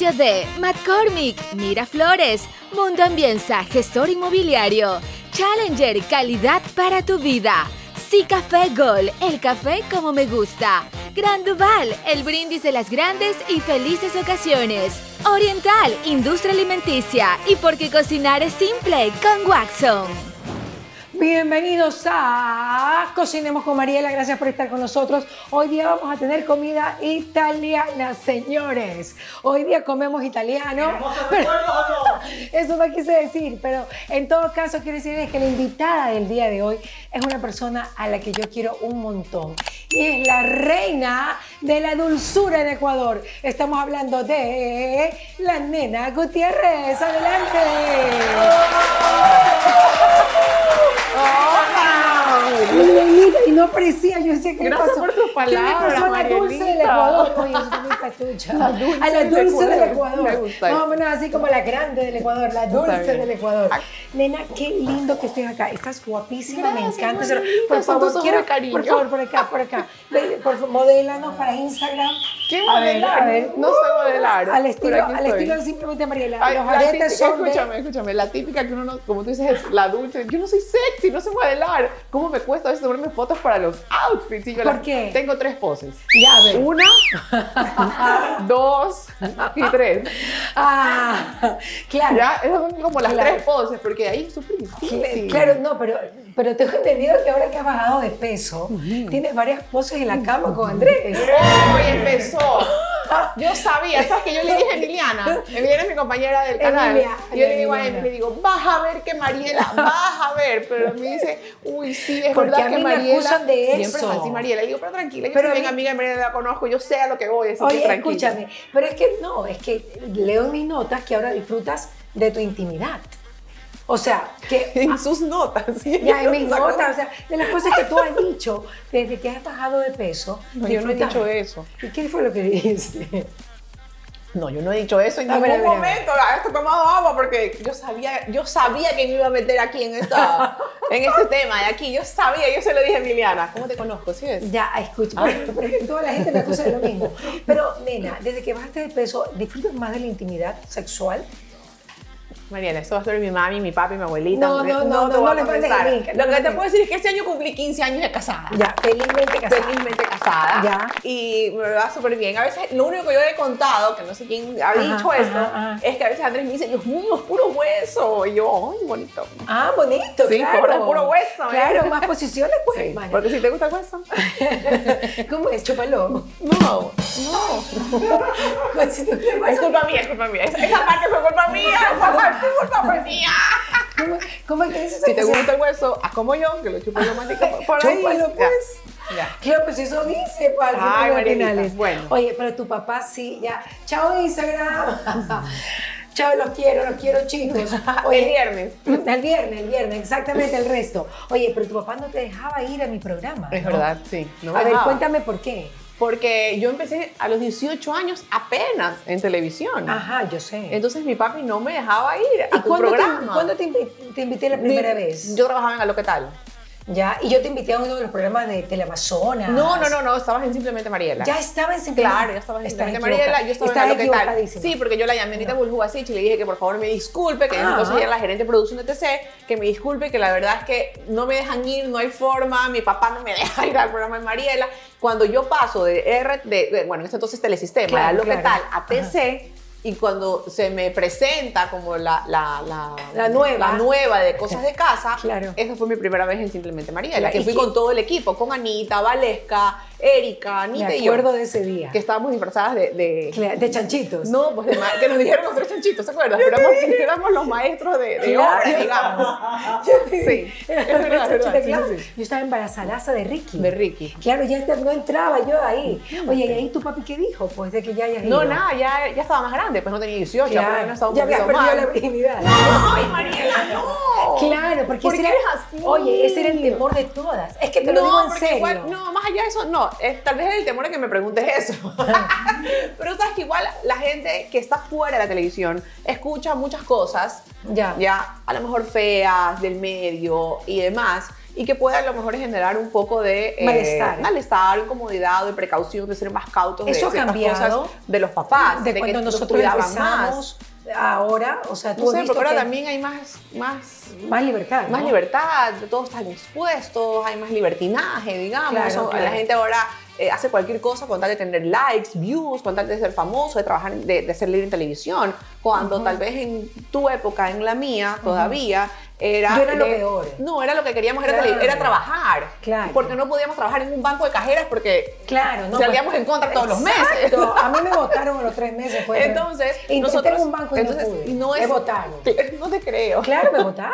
de McCormick, Miraflores, Mundo Ambienza, gestor inmobiliario, Challenger, calidad para tu vida. Sí Café Gol, el café como me gusta. Gran Duval, el brindis de las grandes y felices ocasiones. Oriental, industria alimenticia y porque cocinar es simple con Waxon. Bienvenidos a Cocinemos con Mariela, gracias por estar con nosotros. Hoy día vamos a tener comida italiana, señores. Hoy día comemos italiano. Pero, eso no quise decir, pero en todo caso quiero decirles que la invitada del día de hoy es una persona a la que yo quiero un montón. Y es la reina de la dulzura en Ecuador. Estamos hablando de la nena Gutiérrez. Adelante. No yo sé que Gracias por tus palabras, ¿Qué la dulce del Ecuador? Oye, eso es muy patucha. La dulce a la dulce del Ecuador. Ecuador. Me gusta Más eso. o menos así como la grande del Ecuador, la dulce del Ecuador. Nena, qué lindo que estés acá. Estás guapísima, me Gracias, encanta. Margarita, Por favor, quiero, de cariño. por favor, por acá, por acá. Por favor, modélanos para Instagram. ¿Qué A ver, modelar? a ver. No sé modelar. Al estilo, al estilo de simplemente Mariela. Ay, Los aretes típica- son de- escúchame, escúchame, la típica que uno, no, como tú dices, es la dulce. Yo no soy sexy, no sé modelar. ¿Cómo me cuesta a veces tomarme fotos para los outfits? Y yo ¿Por las- qué? Tengo tres poses. Ya, a ver. Una, dos y tres. Ah, claro. Ya, esas son como las Claro. tres poses, porque ahí es súper difícil. Claro, no, pero, pero tengo entendido que ahora que has bajado de peso, tienes varias poses en la cama con Andrés. Hoy empezó. Yo sabía, ¿sabes que Yo le dije a Emiliana, Emiliana es mi compañera del canal. Emilia, yo le digo a. Emily, le digo, vas a ver que Mariela, vas a ver. Pero me dice, uy, sí, es Porque verdad a que mí me Mariela. acusan de Siempre eso. es así, Mariela. Le digo, pero tranquila, yo Pero soy bien amiga de Mariela, la conozco, yo sé a lo que voy, así que Oye, tranquila. escúchame, pero es que no, es que leo en mis notas que ahora disfrutas de tu intimidad. O sea, que En sus notas. ¿sí? ya en mis notas, o sea, de las cosas que tú has dicho desde que has bajado de peso. No, yo no he dicho eso. ¿Y qué fue lo que dijiste? No, yo no he dicho eso en A ningún ver, momento. Ah, Estoy tomando agua porque yo sabía, yo sabía que me iba a meter aquí en, esta, en este tema de aquí. Yo sabía, yo se lo dije a Emiliana. ¿Cómo te conozco? ¿Sí es? Ya, escucha, Ah. toda la gente me acusa de lo mismo. Pero, nena, desde que bajaste de peso, ¿disfrutas más de la intimidad sexual? Mariana, esto va a ser mi mami, mi papi, mi abuelita. No, no, no, te no, voy no a le mandes confesar. el link, no Lo que te puedo decir es que este año cumplí 15 años de casada. Ya, felizmente casada. Felizmente casada. Ya. Y me va súper bien. A veces, lo único que yo le he contado, que no sé quién ha Ajá, dicho esto, ajá, ajá. es que a veces Andrés me dice, Dios mío, es puro hueso. Y yo, ay, bonito. Ah, bonito, Sí, claro. puro- puro hueso, ¿eh? Claro, más posiciones, pues, Sí, porque si te gusta el hueso. ¿Cómo es? Chúpalo. No, no. Es culpa mía, es culpa mía. Esa, parte fue culpa mía, esa parte es culpa mía. ¿Cómo, cómo es que dices? Si te gusta el hueso, haz como yo, que lo chupo yo más por ahí. Chúpalo, pues. Ya. Claro, pues eso dice, para Ay, al Marielita, final es. bueno. Oye, pero tu papá sí, ya. Chao Instagram. Chao, los quiero, los quiero chicos. El viernes. El viernes, el viernes, exactamente el resto. Oye, pero tu papá no te dejaba ir a mi programa. Es ¿no? verdad, sí. no a ver, dejaba. cuéntame por qué. Porque yo empecé a los 18 años apenas en televisión. Ajá, yo sé. Entonces mi papi no me dejaba ir ¿Y a tu cuándo te, programa. cuándo te te invité la primera vez? Yo trabajaba en Aló ¿Qué tal? Ya, y yo te invité a uno de los programas de Teleamazonas. No, no, no, no, estabas en Simplemente Mariela. Ya estaba en Simplemente Claro, ya estaba en Simplemente Mariela, yo estaba en lo que tal. Sí, porque yo la llamé a Anita Buljú así y le dije que por favor me disculpe, que Ah. entonces ella era la gerente de producción de TC, que me disculpe, que la verdad es que no me dejan ir, no hay forma, mi papá no me deja ir al programa de Mariela. Cuando yo paso de R, de, de- bueno, en este entonces Telesistema, Claro, a lo que tal, a TC, y cuando se me presenta como la, la, la, La nueva. la nueva de cosas de casa, Claro. esa fue mi primera vez en Simplemente Mariela, Claro, que y fui que- con todo el equipo, con Anita, Valesca, Erika, Anita Me y yo, acuerdo de ese día. que estábamos disfrazadas de, de, Claro, De chanchitos. no, pues de que nos dijeron los tres chanchitos, ¿se acuerdan? Éramos, éramos los maestros de, de obra, digamos. Sí, es verdad, verdad, sí. Yo estaba embarazadaza de Ricky. De Ricky. Claro, ya no entraba yo ahí. Oye, ¿y ahí tu papi qué dijo? Pues de que ya hayas No, ido. nada, ya, ya estaba más grande, pues no tenía 18, ya por lo Claro, un ya poquito perdido más. la virginidad. Ay, Mariela, no. Claro, porque ¿Por ese qué era, eres así? Oye, ese era el temor de todas. Es que te lo digo No, en serio. igual, no, más allá de eso, no, es, tal vez es el temor de que me preguntes eso. Pero sabes que igual la gente que está fuera de la televisión escucha muchas cosas, Ya. ya, a lo mejor feas, del medio y demás. Y que puede a lo mejor generar un poco de eh, Malestar. malestar, incomodidad, de precaución, de ser más cautos Eso de cambiado cosas de los papás, de, que cuando nos nosotros cuidaban empezamos ahora, o sea, tú No has sé, visto porque ahora que también hay más, más más libertad, más ¿no? libertad, todos están expuestos, hay más libertinaje, digamos. Claro, claro. La gente ahora eh, hace cualquier cosa con tal de tener likes, views, con tal de ser famoso, de trabajar, de, de ser líder en televisión. Cuando tal vez en tu época, en la mía, todavía era. Yo era lo peor. No, era lo que queríamos, era, Claro. tele- era trabajar. Claro. Porque no podíamos trabajar en un banco de cajeras porque Claro, no. salíamos pues- en contra todos los meses. A mí me votaron a los tres meses. Pues, Entonces, nosotros. en un banco y entonces, no pude. no es, Me votaron. No te creo. Claro, me votaron.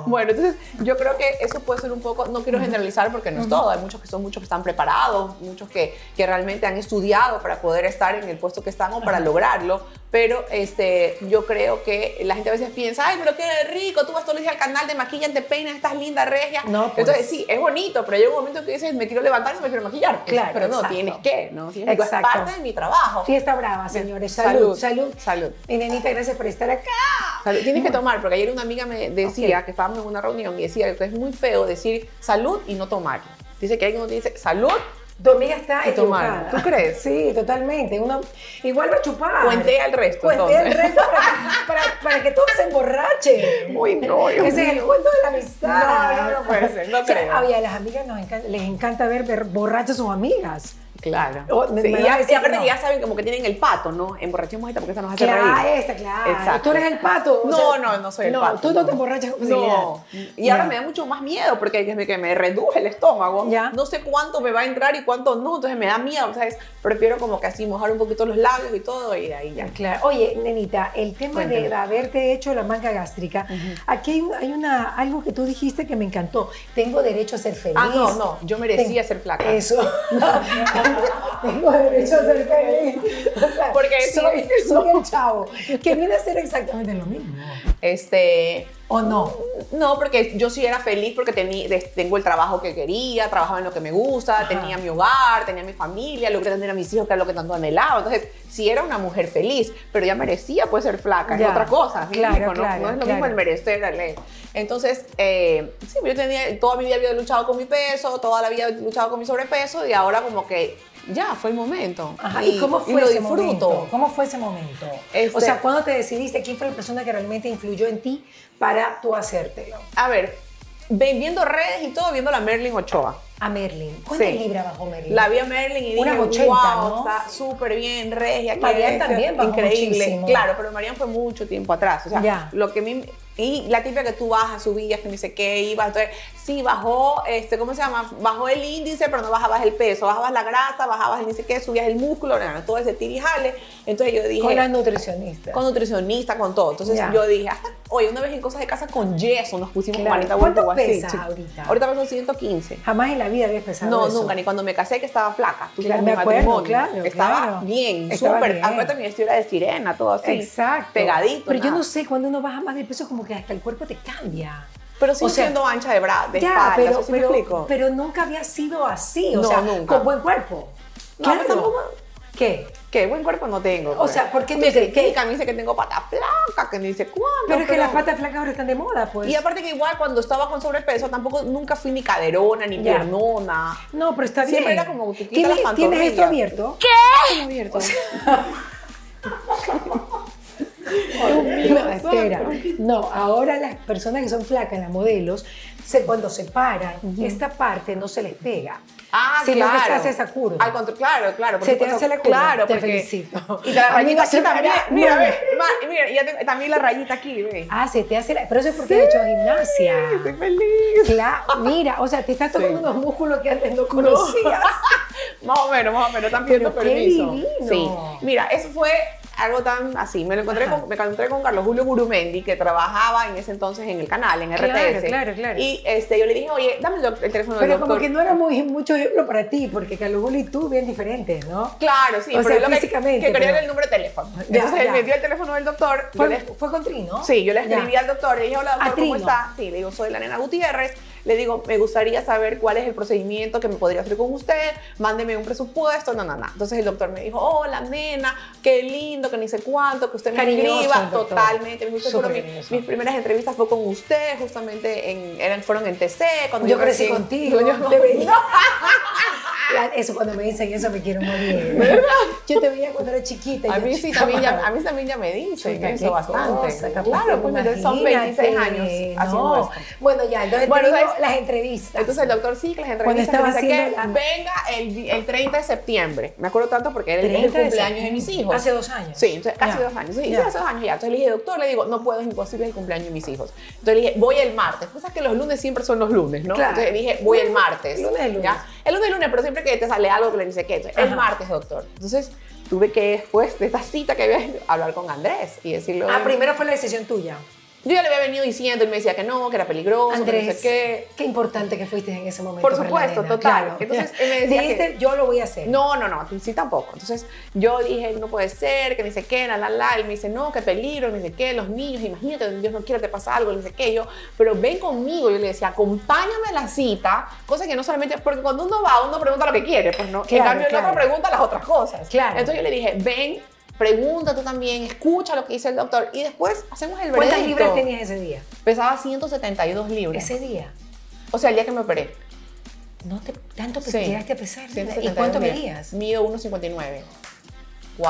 Bueno, entonces yo creo que eso puede ser un poco, no quiero generalizar porque no es todo, hay muchos que son muchos que están preparados, muchos que, que realmente han estudiado para poder estar en el puesto que están o para lograrlo, pero este, yo creo que la gente a veces piensa, ay, pero qué rico, tú vas todos los días al canal, te maquillan, te peinan, estás linda, regia. No, pues. Entonces sí, es bonito, pero llega un momento que dices, me quiero levantar y me quiero maquillar. Claro, pero no, exacto. tienes que, ¿no? Tienes que, es parte de mi trabajo. Fiesta brava, señores. Salud, salud. Salud, salud. Y nenita, gracias por estar acá. Salud. Tienes que tomar, porque ayer una amiga me decía que estábamos en una reunión y decía que es muy feo decir salud y no tomar. Dice que que dice salud Tu amiga está equivocada. ¿Tú crees? Sí, totalmente. Uno, igual va a chupar. Cuentea el resto, Cuentea el entonces. resto para que, para, para que todos se emborrachen. Uy, no, Ese es el cuento de la amistad. No, no, no puede ser, no O sea, creo. a las amigas nos encanta- les encanta ver, ver borrachas a sus amigas. Claro. Oh, Sí, y, ya, aparte no. ya saben como que tienen el pato, ¿no? Emborrachemos esta porque esta nos hace Claro, reír. esta, claro. Exacto. Tú eres el pato. No, sea, no, no soy el no, pato. tú no te emborrachas con No. Y ahora me da mucho más miedo porque desde que me reduje el estómago, Ya. no sé cuánto me va a entrar y cuánto no, entonces me da miedo, ¿sabes? Prefiero como que así mojar un poquito los labios y todo y de ahí ya. Claro. Oye, nenita, el tema de haberte hecho la manga gástrica, aquí hay, un- hay una, algo que tú dijiste que me encantó. Tengo derecho a ser feliz. Ah, no, no, yo merecía Ten- ser flaca. Eso. Tengo derecho a ser feliz. O sea, Porque soy, soy el chavo. Que viene a ser exactamente lo mismo. Este, ¿O no? No, porque yo sí era feliz porque tení- tengo el trabajo que quería, trabajaba en lo que me gusta, Ajá. tenía mi hogar, tenía mi familia, logré tener a mis hijos, que era lo que tanto anhelaba. Entonces, sí era una mujer feliz, pero ya merecía pues ser flaca, es Ya. otra cosa. ¿me Claro, claro, no es lo claro. mismo el merecer. el- Entonces, eh, sí, yo tenía, toda mi vida había luchado con mi peso, toda la vida he luchado con mi sobrepeso y ahora como que ya fue el momento. Ajá, ¿Y, cómo fue lo ese disfruto. momento? ¿Cómo fue ese momento? Este- O sea, ¿cuándo te decidiste? ¿Quién fue la persona que realmente influyó en ti para tú hacértelo? A ver, ve- viendo redes y todo, viendo la Merlin Ochoa. A Merlin. ¿Cuántas Sí. libras bajó Merlin? La vi a Merlin y Unas dije, 80, wow, ¿no? está súper bien, regia. Marian también bajó Increíble. muchísimo. Claro, pero Marian fue mucho tiempo atrás. O sea, Ya. lo que a mí... Y la típica que tú bajas, subías, que ni sé qué, ibas. Entonces, sí, bajó, este, ¿cómo se llama? Bajó el índice, pero no bajabas el peso. Bajabas la grasa, bajabas el ni sé qué, subías el músculo, no, todo ese tirijale. Entonces yo dije... Con las nutricionistas. con nutricionista, con todo. Entonces yo dije, hasta, oye, una vez en cosas de casa con yeso nos pusimos Claro. con Anita ¿Cuánto Wolf o así, pesas ahorita? Ahorita peso 115. Jamás en la vida habías pensado No, eso. nunca, ni cuando me casé que estaba flaca. Tú Claro, me acuerdo, claro, Estaba claro. bien, súper. Aparte mi vestido era de sirena, todo así. Exacto. Pegadito. Pero yo nada. no sé, cuando uno baja más de peso, como que hasta el cuerpo te cambia. Pero sigo o sea, siendo ancha de bra de ya, espalda, pero, ¿eso sí me pero, explico? pero nunca había sido así. O No, sea, nunca. con buen cuerpo. No, claro. tampoco- ¿Qué? ¿Qué? Buen cuerpo no tengo. pues. sea, ¿por qué tú Me dices que- me dice que tengo pata flaca, que ni dice cuánto. Pero es que las patas flacas ahora están de moda, pues. Y aparte que igual cuando estaba con sobrepeso tampoco nunca fui ni caderona ni Ya. piernona. No, pero está bien. Siempre era como que tú quitas ¿Tienes, las ¿Tienes esto abierto? Estoy abierto. No, espera. No, ahora las personas que son flacas, las modelos, se, cuando se paran, esta parte no se les pega. Ah, claro. que se hace esa curva. Al contrario, claro, claro. Se te hace la curva. Claro, Te porque- felicito. Y la A mí no rayita aquí también. Mira, ve, mira, ya tengo- también la rayita aquí, ve. Ah, se te hace la... Pero eso es porque has hecho gimnasia. Estoy feliz. Claro, mira, o sea, te estás tocando Sí. unos músculos que antes no conocías. Más o menos, más o menos, están pidiendo Pero qué divino. Sí. Mira, eso fue algo tan así. Me lo encontré Ajá. con, me encontré con Carlos Julio Gurumendi, que trabajaba en ese entonces en el canal, en Claro, RTS. claro, claro. Y este, yo le dije, oye, dame el, el teléfono del Pero doctor. como que no era muy, mucho ejemplo para ti, porque Carlos Julio y tú bien diferentes, ¿no? Claro, sí, O pero sea, lo que- físicamente, que, quería pero- era el número de teléfono. Ya, Entonces él me dio el teléfono del doctor. Fue, le- fue con Trino. Sí, yo le Ya. escribí al doctor le dije, hola doctor, ¿cómo está? Sí, le digo, soy la nena Gutiérrez. Le digo, me gustaría saber cuál es el procedimiento que me podría hacer con usted, mándeme un presupuesto, no, no, no. Entonces el doctor me dijo, hola nena, qué lindo, que ni sé cuánto, que usted me Cariñoso, escriba. Totalmente. Me dijo, Súper "Seguro mi- cariñoso. mis primeras entrevistas fue con usted, justamente en, eran, fueron en TC. Cuando Yo crecí recién- contigo. Yo- te veía. La- Eso, cuando me dicen eso, me quiero morir. Yo te veía cuando era chiquita. A mí sí, también ya, a mí también ya me dicen Chuta, eso bastante. cosa, claro, pues son 26 años no. Bueno, ya, entonces Bueno, te digo. Las entrevistas. Entonces el doctor sí, que las Cuando entrevistas, estaba que haciendo la- venga el, el 30 de septiembre. Me acuerdo tanto porque era el, el 30 de cumpleaños de mis hijos. Hace dos años. Sí, entonces, casi Ya. dos años. Sí, hace dos años ya. Entonces le dije, doctor, le digo, no puedo, es imposible el cumpleaños de mis hijos. Entonces le dije, voy el martes. Pues sabes que los lunes siempre son los lunes, ¿no? Claro. Entonces dije, voy el martes. Lunes es lunes. ¿ya? El lunes es lunes, pero siempre que te sale algo que le dice que entonces, el martes, doctor. Entonces tuve que después de esta cita que había hablar con Andrés y decirle, Ah, "Oye, primero fue la decisión tuya. Yo ya le había venido diciendo, él me decía que no, que era peligroso, que no Andrés, sé qué. qué importante que fuiste en ese momento. Por supuesto, total. claro. Entonces, él me decía Dijiste, que- yo lo voy a hacer. No, no, no, sí tampoco. Entonces yo dije, no puede ser, que ni sé qué, la, la, la. Él me dice, no, qué peligro, ni sé qué, los niños, imagínate, Dios no quiere te pasa algo, ni sé qué. Yo, pero ven conmigo. Yo le decía, acompáñame a la cita, cosa que no solamente, porque cuando uno va, uno pregunta lo que quiere, pues no. en Claro, cambio, el claro. otro pregunta las otras cosas. Claro. Entonces yo le dije, ven, pregunta tú también, escucha lo que dice el doctor y después hacemos el ¿Cuántas veredicto. libras tenías ese día? Pesaba 172 libras. Ese día. O sea, el día que me operé. No te, tanto Sí. llegaste a pesar. ¿Y 172 cuánto medías? Mido 1,59. Wow.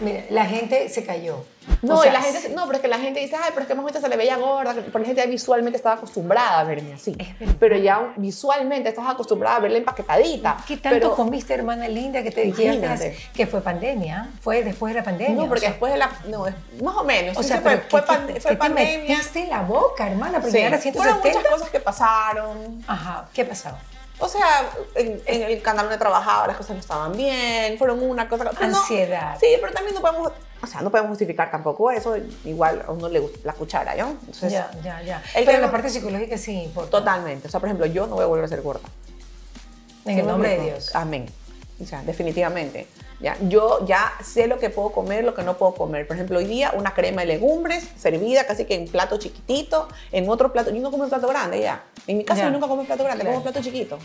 Mira, la gente se cayó. No, O sea, y la gente, no, pero es que la gente dice, ay, pero es que más se le veía gorda, que- porque la gente ya visualmente estaba acostumbrada a verme así. Pero ya visualmente estás acostumbrada a verla empaquetadita. ¿Qué tanto pero, comiste, hermana linda, que te Imagínate. que fue pandemia? Fue después de la pandemia. No, o porque sea, después de la, no, más o menos. O sí, sea, fue, pero fue, ¿qué, pan- fue qué te pandemia. metiste la boca, hermana? Porque Sí. llegar a Fueron 170. muchas cosas que pasaron. Ajá, ¿qué pasó? O sea, en, en el canal donde trabajaba las cosas no estaban bien, fueron una cosa... no- Ansiedad. sí, pero también no podemos, o sea, no podemos justificar tampoco eso. Igual a uno le gusta la cuchara, ¿no? Entonces, ya, ya, ya. el Pero que- la parte psicológica sí importa. Totalmente. O sea, por ejemplo, yo no voy a volver a ser gorda. En ¿Sí el nombre de? Dios. Amén. O sea, definitivamente. Ya, yo ya sé lo que puedo comer, lo que no puedo comer. Por ejemplo, hoy día una crema de legumbres servida casi que en plato chiquitito, en otro plato. Yo no como en plato grande ya. En mi casa yo nunca como en plato grande, Claro. como en plato chiquito.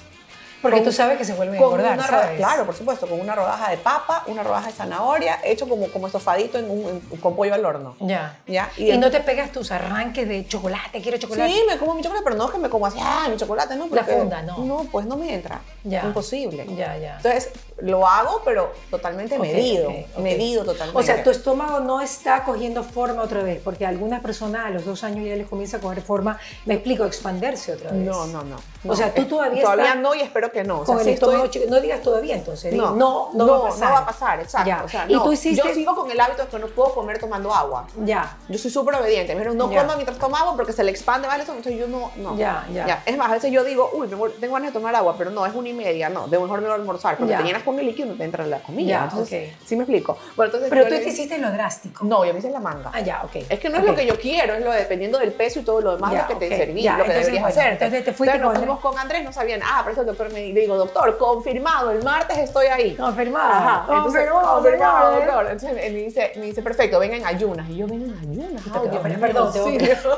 Porque con- tú sabes que se vuelven a engordar, una ¿sabes? claro, por supuesto, con una rodaja de papa, una rodaja de zanahoria, hecho como, como estofadito en un, en- con pollo al horno. Ya. Ya, y Y, el- no te pegas tus arranques de chocolate, quiero chocolate. Sí, me como mi chocolate, pero no es que me como así, ah, mi chocolate, no. La porque- funda, no. No, pues no me entra. Ya. Imposible. Ya, ya. Entonces, lo hago, pero totalmente Ok, medido. ok, ok. Medido totalmente. O sea, tu estómago no está cogiendo forma otra vez, porque a algunas personas a los dos años ya les comienza a coger forma, me explico, expanderse otra vez. No, no, no. O sea, tú todavía Todavía estás no y espero que no. O sea, Con el sí estómago estoy-. No digas todavía entonces. di, No, No, no, va a pasar. No va a pasar, exacto. Ya. O sea, y no. tú hiciste. Yo sigo con el hábito de que no puedo comer tomando agua. Ya. Yo soy súper obediente. Me dijeron, no Ya. coma mientras toma agua porque se le expande más el estómago. Entonces yo no, no. Ya, ya. Es más, a veces yo digo, uy, tengo ganas de tomar agua, pero no, es una y media. No, de mejor no almorzar porque Ya. te llenas con el líquido no te entra la comida. Ya, entonces, ok. ¿sí me explico? Bueno, entonces Pero tú le- te hiciste lo drástico. No, yo me hice la manga. Ah, ya, ok. Es que no es lo que yo quiero, es lo de- dependiendo del peso y todo lo demás Ya, lo que te serví, ya, lo que entonces, deberías bueno, hacer. entonces te fuiste nos con- fuimos con Andrés, no sabían, ah, pero eso el doctor me le digo, doctor, confirmado, el martes estoy ahí. Confirmado. Ajá, Confirmado, confirmado, doctor. Entonces me dice, me dice, perfecto, venga en ayunas. Y yo, venga en ayunas. te pero mal. perdón, Perdón, sí. tengo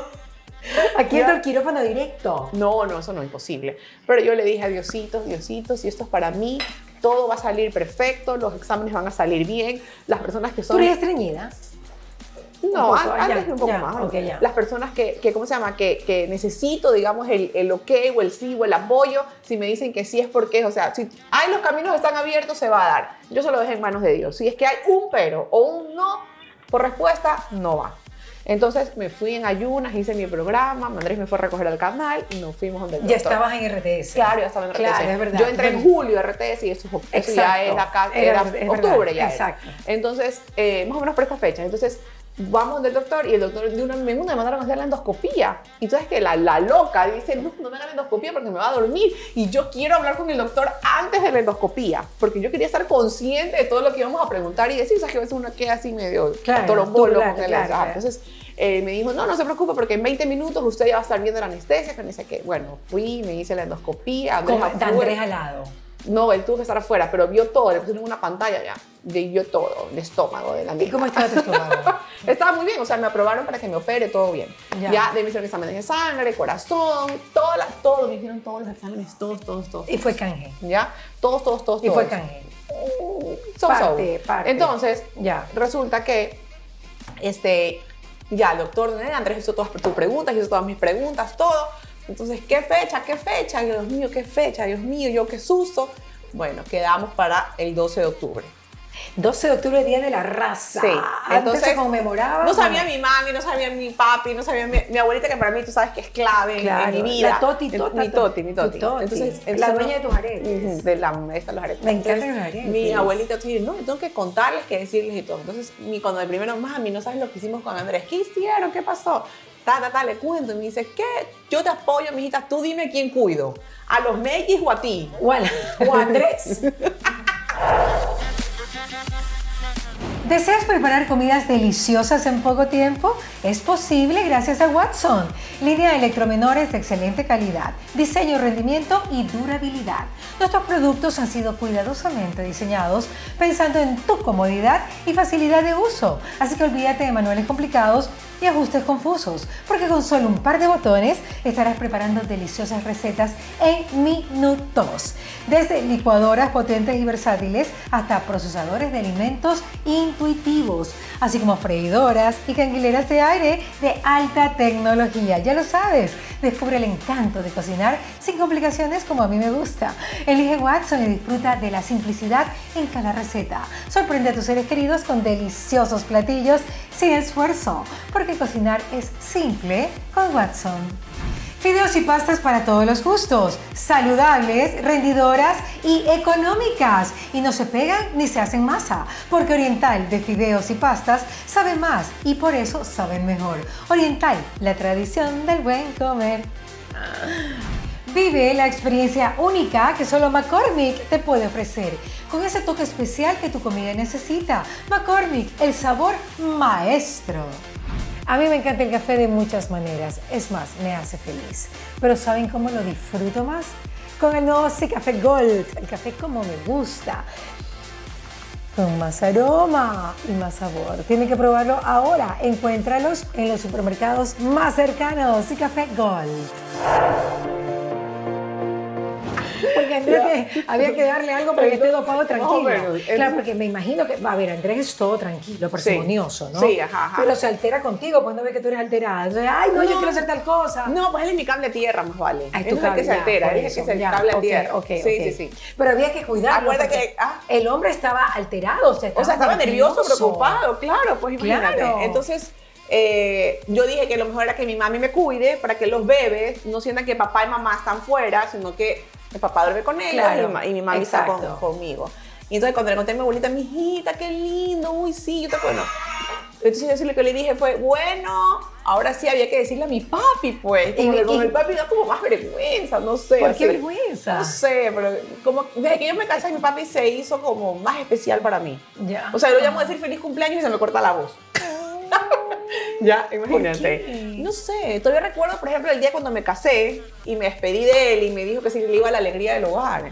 Aquí entra el quirófano directo. No, no, eso no es imposible. Pero yo le dije a Diosito, Diosito, si esto es para mí, todo va a salir perfecto, los exámenes van a salir bien, las personas que ¿Tú son... eres estreñida? No, poco, an- antes ya, un poco ya, más. ok, ya. Las personas que, que, ¿cómo se llama? Que, que necesito, digamos, el, el ok o el sí o el apoyo, si me dicen que sí es porque, o sea, si hay los caminos están abiertos, se va a dar. Yo se lo dejo en manos de Dios. Si es que hay un pero o un no por respuesta, no va. Entonces me fui en ayunas, hice mi programa, Andrés me fue a recoger al canal y nos fuimos donde el Ya doctor. estabas en RTS. Claro, ya estaba en RTS. Claro, es verdad. Yo entré en julio a RTS y eso, eso ya era, octubre verdad, ya. era. exacto. Entonces, eh, más o menos por esta fecha. Entonces, vamos del doctor y el doctor de una en una me mandaron a hacer la endoscopía. Y tú sabes que la, la loca dice, no, no me hagan la endoscopía porque me va a dormir. Y yo quiero hablar con el doctor antes de la endoscopía, porque yo quería estar consciente de todo lo que íbamos a preguntar y decir, sabes que a veces uno queda así medio Claro, torombolo claro, con el claro, claro. Entonces, eh, me dijo, no, no se preocupe porque en 20 minutos usted ya va a estar viendo la anestesia, que no sé qué. Bueno, fui, me hice la endoscopía. Con afuera. Andrés al lado. No, él tuvo que estar afuera, pero vio todo, le pusieron una pantalla ya, y vio todo, el estómago de la ¿Y niña. cómo estaba tu estómago? Estaba muy bien, o sea, me aprobaron para que me opere, todo bien. Ya. Ya, de me hicieron exámenes de sangre, corazón, todas las, todo, me hicieron todos los exámenes, todos, todos, todos. y fue canje. ¿Ya? Todos, todos, todos, Y fue canje. So, Parte, so. parte. Entonces, Ya. resulta que, este, ya, el doctor Andrés hizo todas tus preguntas, hizo todas mis preguntas, todo. Entonces, ¿qué fecha? ¿Qué fecha? Dios mío, ¿qué fecha? Dios mío, yo qué susto. Bueno, quedamos para el 12 de octubre. 12 de octubre, Día de la Raza. Sí, Antes entonces se conmemoraba. No sabía mi mami, no sabía mi papi, no sabía mi, mi abuelita, que para mí tú sabes que es clave Claro, en, mi vida. la toti, tota, mi toti, mi toti. toti. Entonces, La entonces dueña de tus aretes. De la maestra de los aretes. Me encantan Entonces, los aretes. Mi abuelita dice, no, tengo que contarles, que decirles y todo. Entonces, mi, cuando de primero, mami, no sabes lo que hicimos con Andrés. ¿Qué hicieron? ¿Qué pasó? Ta, ta, ta, le cuento. Y me dice, ¿qué? Yo te apoyo, mijita, tú dime quién cuido. ¿A los Mekis o a ti? O a, o a Andrés. ¿Deseas preparar comidas deliciosas en poco tiempo? Es posible gracias a Watson, línea de electromenores de excelente calidad, diseño, rendimiento y durabilidad. Nuestros productos han sido cuidadosamente diseñados pensando en tu comodidad y facilidad de uso, así que olvídate de manuales complicados y ajustes confusos, porque con solo un par de botones estarás preparando deliciosas recetas en minutos. Desde licuadoras potentes y versátiles hasta procesadores de alimentos intuitivos, así como freidoras y canguileras de aire de alta tecnología. Ya lo sabes, descubre el encanto de cocinar sin complicaciones como a mí me gusta. Elige Watson y disfruta de la simplicidad en cada receta. Sorprende a tus seres queridos con deliciosos platillos sin esfuerzo, porque cocinar es simple con Watson. Fideos y pastas para todos los gustos, saludables, rendidoras y económicas. Y no se pegan ni se hacen masa, porque Oriental de fideos y pastas sabe más y por eso saben mejor. Oriental, la tradición del buen comer. Vive la experiencia única que solo McCormick te puede ofrecer, con ese toque especial que tu comida necesita. McCormick, el sabor maestro. A mí me encanta el café de muchas maneras, es más, me hace feliz. Pero ¿saben cómo lo disfruto más? Con el nuevo Sí Café Gold, el café como me gusta con más aroma y más sabor. Tienen que probarlo ahora. Encuéntralos en los supermercados más cercanos. Y Café Gold. Porque Andrés había que darle algo para que esté dopado tranquilo. menos. Claro, porque me imagino que, a ver, Andrés es todo tranquilo, parsimonioso, ¿no? Sí, ajá, ajá. Pero se altera contigo cuando ve que tú eres alterada. Entonces, ay, no, yo No. quiero hacer tal cosa. No, pues él es mi cable a tierra, más vale. Ay, es el cable, que se altera, él es que eso, se ya, cable a tierra. ok, sí, ok. sí, sí. Pero había que cuidarlo. Acuérdate que, ah. el hombre estaba alterado, o sea, estaba, O sea, estaba nervioso, nervioso. preocupado, claro, pues imagínate. Claro. Entonces, eh, yo dije que lo mejor era que mi mami me cuide para que los bebés no sientan que papá y mamá están fuera, sino que el papá duerme con Claro, y, mi y mi mami está con- conmigo. Y entonces cuando le conté a mi abuelita, mi hijita, qué lindo, uy, sí, yo te bueno. Entonces yo lo que le dije fue, bueno, ahora sí había que decirle a mi papi, pues. Como Y- que con y- el papi da como más vergüenza, no sé. ¿Por qué vergüenza? No sé, pero como desde que yo me casé, mi papi se hizo como más especial para mí. Ya. O sea, yo lo llamo a decir feliz cumpleaños y se me corta la voz. Ya, imagínate. No sé, todavía recuerdo, por ejemplo, el día cuando me casé y me despedí de él y me dijo que sí le iba a la alegría del hogar.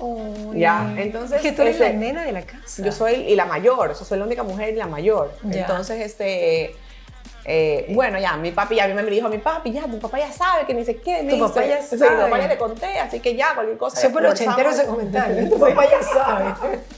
Ay. Ya, entonces, Es que tú eres ese- la nena de la casa. Yo soy y la mayor, yo soy la única mujer y la mayor. Ya. Entonces, este. eh, bueno, ya, mi papi, ya a mí me dijo mi papi, ya, tu papá ya sabe que ni sé qué. me Tu papá ya Sí, sabe. mi papá ya le conté, así que ya, cualquier cosa. Súper ochentero ese comentario. Tu papá ya sabe.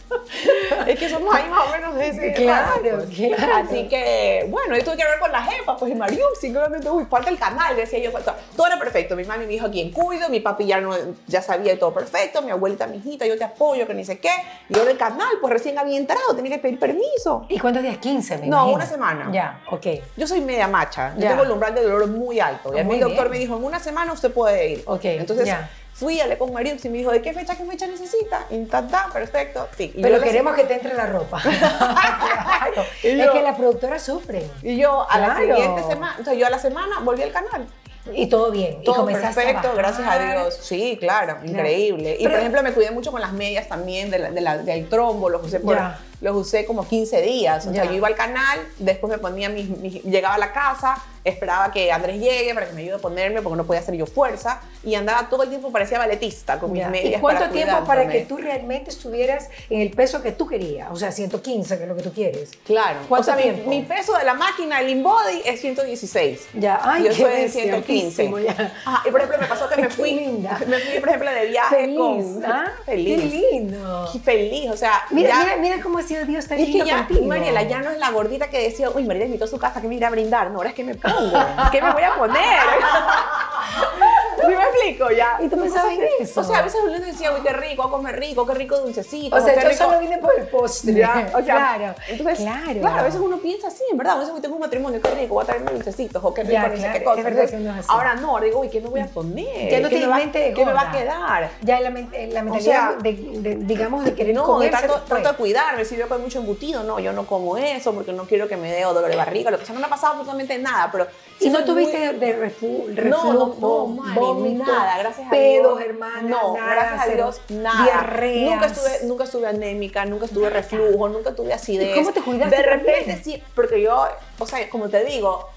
Es que somos ahí más o menos de ese Claro, claro. Así que, bueno, yo tuve que hablar con la jefa, pues, y Mariuxi, obviamente, uy, falta el canal, decía yo, falta. Todo era perfecto. Mi mami me dijo a quién cuido, mi papi ya, no, ya sabía todo perfecto, mi abuelita, mi hijita, yo te apoyo, que ni sé qué. Y ahora el canal, pues recién había entrado, tenía que pedir permiso. ¿Y cuántos días? 15, me No, imagino. una semana. Ya, ok. Yo soy media macha, yo Ya. tengo el umbral de dolor muy alto. Y a mí Muy el doctor bien. me dijo, en una semana usted puede ir. Ok, Entonces, ya. Fui, hablé con Mariuxi y me dijo, ¿de qué fecha, qué fecha necesita? Y ta, ta, perfecto. Sí. Y Pero queremos que te entre la ropa. claro. Y Es que las productoras sufren. Y yo a la siguiente semana, entonces yo a la semana volví al canal. Y todo bien. y Todo comenzaste a perfecto, gracias a Dios. Sí, claro, increíble. Y Pero- por ejemplo, me cuidé mucho con las medias también de la- de la- del trombo, los usé por. Los usé como 15 días. O sea, Ya. yo iba al canal, después me ponía mis, mis- llegaba a la casa, esperaba que Andrés llegue para que me ayude a ponerme porque no podía hacer yo fuerza y andaba todo el tiempo parecía balletista con mis Ya. medias ¿Y cuánto para tiempo para que tú realmente estuvieras en el peso que tú querías? O sea, 115, que es lo que tú quieres. Claro. ¿Cuánto o sea, mi, tiempo? mi peso de la máquina, el InBody, es 116. Ya, ay, yo qué soy de bestia, 115. altísimo, ya. Ajá, y por ejemplo, me pasó que me fui, linda. me fui, por ejemplo, de viaje Feliz, con... ¿ah? Feliz. Qué lindo. Qué feliz, o sea, Mira, ya- mira, mira cómo ha Dios tan es lindo que ya, contigo. Mariela, ya no es la gordita que decía, uy, Mariela invitó a su casa, que me irá a brindar. No, ahora es que me pongo, ¿qué me voy a poner? ¿Sí me explico? Ya. ¿Y tú pensabas en eso? O sea, a veces uno decía, uy, qué rico, a comer rico, qué rico dulcecito. O sea, yo rico. solo vine por el postre. Ya, o sea, claro, entonces, claro. claro. a veces uno piensa así, en verdad, a veces tengo un matrimonio, qué rico, voy a traerme dulcecitos, o qué rico, Ya, no sé qué cosa. Entonces, no ahora no, digo, uy, ¿qué me voy a poner? Ya no ¿Qué tienes me va- mente de ¿Qué me va a quedar? Ya la, men- la mentalidad sea, de, de- digamos, de querer No, después. trato de cuidarme, si veo que hay mucho embutido, no, yo no como eso porque no quiero que me dé dolor de barriga, lo que sea, no me ha pasado absolutamente nada, pero... ¿Y no tuviste muy- de, No, no, reflujo, no, vómito, nada, gracias a pedos, Dios. hermana, No, nada, gracias a Dios, nada. diarreas. Nunca estuve, nunca estuve anémica, nunca estuve reflujo, nunca tuve acidez. ¿Y cómo te cuidaste De repente también? sí, porque yo, o sea, como te digo,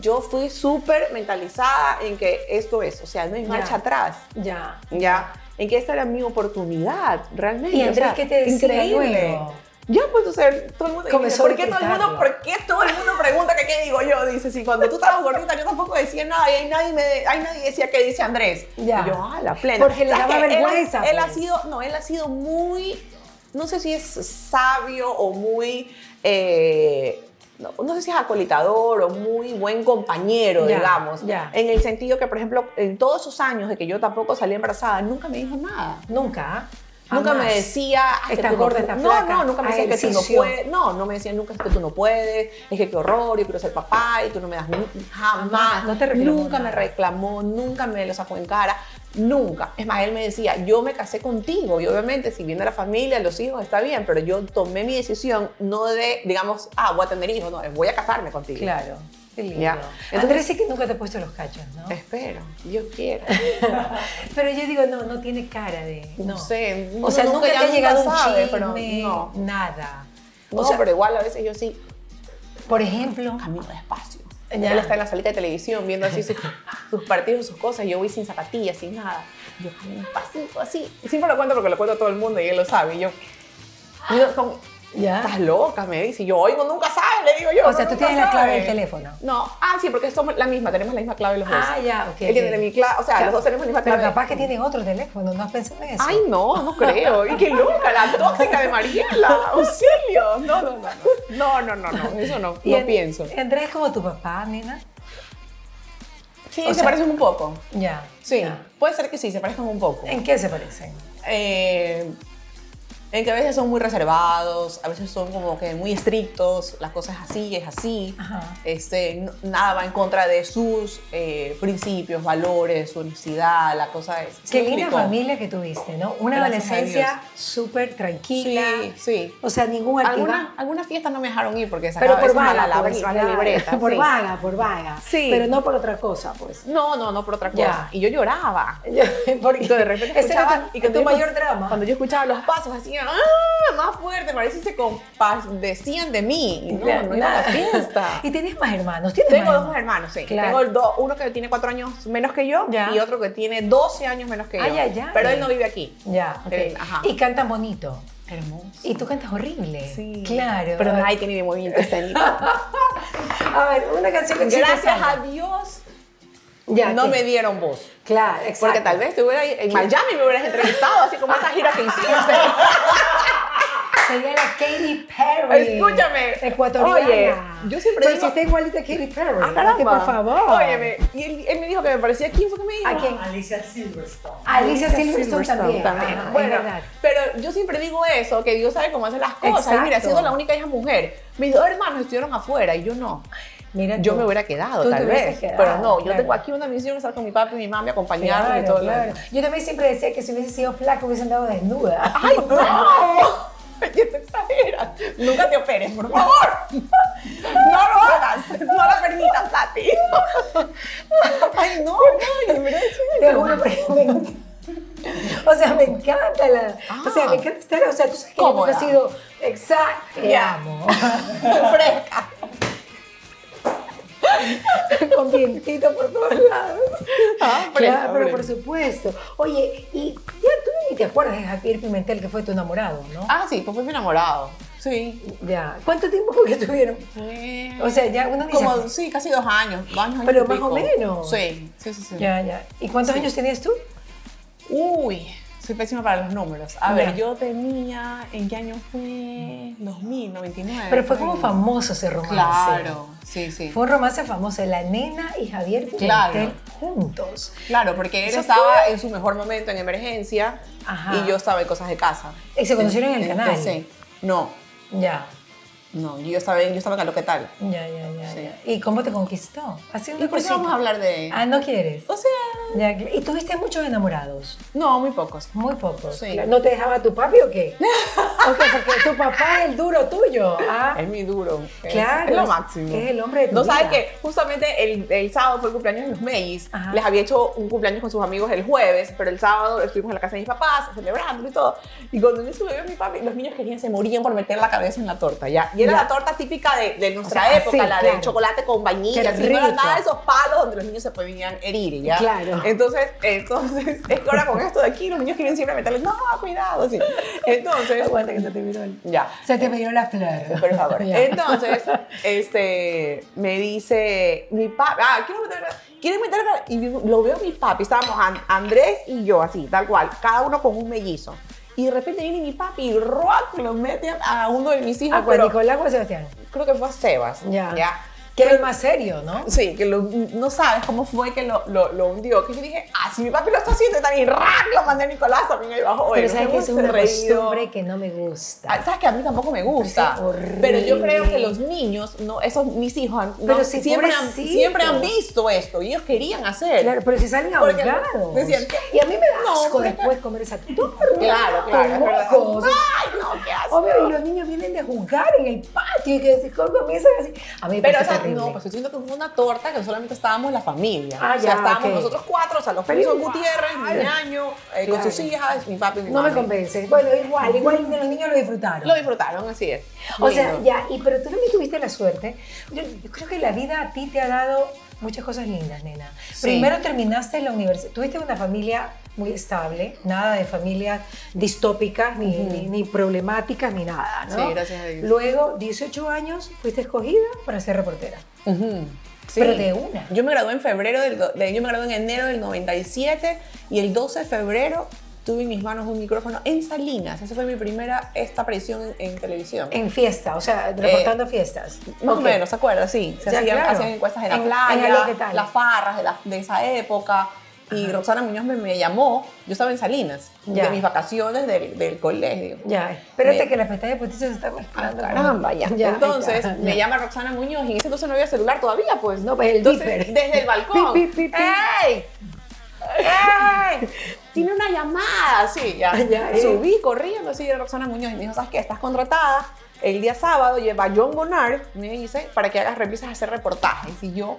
yo fui súper mentalizada en que esto es, o sea, no hay marcha Ya. atrás. Ya. Ya, en que esta era mi oportunidad, realmente. ¿Y o Andrés sea, qué te decía Increíble. luego? Ya, pues, o sea, todo el mundo Comenzó ¿por a qué todo el mundo. ¿por qué todo el mundo pregunta que qué digo yo? Dice, si cuando tú estabas gordita yo tampoco decía nada y ahí nadie, me, ahí nadie decía qué dice Andrés. Ya. Y yo, ah, la plena. Porque le ¿Sabes daba qué? Él vergüenza, Él, ha pues. sido, no, él ha sido muy, no sé si es sabio o muy... eh, no, no sé si es acolitador o muy buen compañero, Ya, digamos. ya. En el sentido que, por ejemplo, en todos esos años de que yo tampoco salí embarazada, nunca me dijo nada. Nunca. Nunca me decía, "Ay, que tú no gorda, pu-". estás no, flaca, No, nunca me decía que tú no puedes. No, no me decía nunca que tú no puedes, es que qué horror, yo quiero ser papá y tú no me das jamás. No te reclamó Nunca me reclamó, nunca me lo sacó en cara, nunca. Es más, él me decía, yo me casé contigo y obviamente si viene la familia, los hijos, está bien, pero yo tomé mi decisión no de, digamos, ah, voy a tener hijos, no, voy a casarme contigo. Claro. Qué lindo. Ya. Andrés sí que nunca te ha puesto los cachos, ¿no? Espero, Dios quiera. Pero yo digo, no, no tiene cara de. No, sé. O sea, nunca te ha llegado un sabe, chisme, pero no. nada. No, o sea, pero igual a veces yo sí por ejemplo, camino despacio. Ya. Él está en la salita de televisión viendo así sus, sus partidos, sus cosas. Yo voy sin zapatillas, sin nada. Yo camino despacito, así. Siempre lo cuento porque lo cuento a todo el mundo y él lo sabe. Y yo, y yo como, ya. estás loca, me dice. Y yo, oigo, nunca sabe, le digo yo. O sea, tú tienes la clave sabe". del teléfono. No, ah, sí, porque somos la misma, tenemos la misma clave los dos. Ah, ya, ok. Él tiene mi clave, o sea, los dos tenemos la misma Pero clave. capaz que tiene otro teléfono, ¿no has pensado en eso? Ay, no, no creo. Y qué loca, la tóxica de Mariela. Auxilio. No, no, no. No, no, no, no. no. Eso no, Y no pienso. Andrés es como tu papá, nena. Sí, o se sea- parecen un poco. Ya. Sí, ya. puede ser que sí, se parezcan un poco. ¿En qué se parecen? Eh, en que a veces son muy reservados, a veces son como que muy estrictos, las cosas así, es así. Ajá. Este, no- nada va en contra de sus eh, principios, valores, su honestidad, la cosa es... ¿sí Qué linda familia que tuviste, ¿no? Una Gracias adolescencia súper tranquila. Sí, sí. O sea, ningún. Algunas fiestas no me dejaron ir porque sacaba por vaga, la, mala claro. libreta. Por sí. vaga, por vaga. Sí. Pero no por otra cosa, pues. No, no, no por otra cosa. Ya. Y yo lloraba. Porque Y de repente escuchaba era tu, y cuando tu yo- mayor drama. Cuando yo escuchaba los pasos ¡ah! más fuerte, parece que se compadecían de mí. Y No, Claro, no iba a la fiesta. Y tienes más hermanos. ¿Tienes Tengo más dos hermanos, sí. Claro. Tengo do- uno que tiene cuatro años menos que yo Ya. y otro que tiene 12 años menos que yo. Ay, ay, ay. Pero él no vive aquí. Ya, ajá. Y cantan bonito. Hermoso. Y tú cantas horrible. Sí. Claro. Pero nadie tiene mi movimiento escénico. A ver, una canción que Gracias a. Dios Ya, no ¿qué? me dieron voz. Claro, exacto. Porque tal vez te hubiera en Miami me hubieras entrevistado, así como esa gira que hiciste. Sería la Katy Perry. Escúchame. Ecuatoriana. Oye, yo siempre Pero digo- si está igualita a Katy Perry. Ah, caramba. que por favor. Óyeme, y él, él me dijo que me parecía. ¿Quién fue que me dijo? ¿A quién? Alicia Silverstone. Alicia Silverstone, también. también. Ajá, Bueno, pero yo siempre digo eso, que Dios sabe cómo hacer las cosas. Y mira, Exacto. siendo la única hija mujer, mis dos hermanos estuvieron afuera y yo no. Mira Yo tú. me hubiera quedado, tal vez. quedado, pero no, yo tengo aquí una misión, estar con mi papi y mi mami, acompañarme y Claro, todo lo claro. Yo también siempre decía que si hubiese sido flaca hubiese andado desnuda. ¡Ay, no! ¿Qué te exageras? Nunca te operes, por favor. No lo hagas. No lo permitas, Tati. Ay, no, no, verdad, sí. Te juro, O sea, me encanta la. O sea, Ah. me encanta estar. O sea, tú sabes que yo nunca he sido. Exacto. Te amo. Fresca. Con vientito por todos lados. Ah, Claro, pero por supuesto. Oye, y ya tú ni te acuerdas de Javier Pimentel, que fue tu enamorado, ¿no? Ah, sí, pues fue mi enamorado. Sí. Ya. ¿Cuánto tiempo fue que estuvieron? O sea, ya uno Como, sí, casi dos años. Dos años Pero más o menos. Sí, sí, sí. sí. Ya, ya. ¿Y cuántos Sí. años tenías tú? Uy, soy pésima para los números. A ver, yo tenía, ¿en qué año fue? 2000, 99. Pero fue como famoso ese romance. Claro, sí, sí. Fue un romance famoso, la nena y Javier Claro. juntos. Claro, porque él Eso estaba en su mejor momento en emergencia Ajá. y yo estaba en cosas de casa. Y se conocieron en el canal. Sí. No, Ya, no, yo estaba, yo estaba en lo que tal. ya, ya, ya, Sí. ya. ¿Y cómo te conquistó? Así ¿Y por qué vamos a hablar de...? Ah, ¿no quieres? O sea, Ya, ¿Y tuviste muchos enamorados? no, muy pocos. Muy pocos. Sí. ¿No te dejaba tu papi o qué? ok, porque tu papá es el duro tuyo. Ah, Es mi duro. Es- Claro, Es lo máximo. es el hombre de tu No sabes que justamente el, el sábado fue el cumpleaños de los. Ajá. Les había hecho un cumpleaños con sus amigos el jueves, pero el sábado estuvimos en la casa de mis papás celebrando y todo. Y cuando me subió mi papi, los niños querían, se morían por meter la cabeza en la torta, ¿ya? Y era la torta típica de, de nuestra O sea, época, la claro. de chocolate con vainilla. No era nada de esos palos donde los niños se podían herir, ¿ya? Claro. Entonces, entonces, es que ahora con esto de aquí, los niños quieren siempre meterle, no, cuidado, así. Entonces, aguanta que se te miró el... ya. Se te miró la flor. Por favor. Ya. Entonces, este, me dice mi papi, ah, quiero meter, quiero meter, y lo veo mi papi, estábamos An- Andrés y yo así, tal cual, cada uno con un mellizo. Y de repente viene mi papi y rock, lo mete a uno de mis hijos, ¿A cuál, Nicolás o Sebastián? creo que fue a Sebas. Ya. ¿ya? Que era el más serio, ¿no? Sí, que lo- no sabes cómo fue que lo, lo, lo hundió. Que yo dije, ah, si mi papi lo está haciendo, y tal, y rack, lo mandé a Nicolás también ahí abajo. Pero sabes que es una reído. costumbre que no me gusta. Ah, Sabes que a mí tampoco me gusta. horrible. Pero yo creo que los niños, no, esos mis hijos, no, Pero si siempre, han, siempre han visto esto y ellos querían hacer. Claro, pero si salen ahogados. decían y a mí me da No, asco después comer esa torta. Claro, claro, con mocos. Ay, no, qué asco. Obvio, y los niños vienen de jugar en el patio y que se comienzan así. A mí me Pero, o sea, no, pues yo siento que fue una torta que solamente estábamos la familia. Ah, o sea, ya, estábamos nosotros cuatro, o sea, los igual. Gutiérrez, mi ñaño, eh, Claro. con sus hijas, mi papi y mi No me mami. convence. Bueno, igual, igual los niños lo disfrutaron. Lo disfrutaron, así es. O sea, ya, y, pero tú también tuviste la suerte. Yo, yo creo que la vida a ti te ha dado muchas cosas lindas, nena. Sí. Primero terminaste en la universidad. Tuviste una familia muy estable, nada de familias distópicas, ni, ni, ni problemáticas, ni nada, ¿no? Sí, gracias a Dios. Luego, 18 años, fuiste escogida para ser reportera. Ujú. Sí. Pero de una. Yo me gradué en febrero del, de, yo me gradué en enero del 97 y el 12 de febrero tuve en mis manos un micrófono en Salinas. Esa fue mi primera esta aparición en, en televisión. En fiesta, o sea, reportando fiestas. Más o menos, ¿se acuerdas? Sí. Se Ya, hacían, claro. hacían encuestas de la En- playa, en las farras de, la- de esa época. Y Roxana Muñoz me, me llamó, yo estaba en Salinas, Ya. de mis vacaciones del, del colegio. Ya, espérate Me- que las pestañas postizas se están Ah, mezclando. caramba, ya. Ya, Entonces ya, me llama Roxana Muñoz y en ese entonces no había celular todavía, pues. No, pues el Entonces, beeper. desde el balcón. Pi, pi, pi, pi. ¡Ey! ¡Ey! Tiene una llamada, sí, ya. Ya, eh. Subí corriendo así de Roxana Muñoz y me dijo, ¿sabes qué? Estás contratada. El día sábado lleva a John Bonard, me dice, para que hagas revisas a hacer reportajes. Y yo,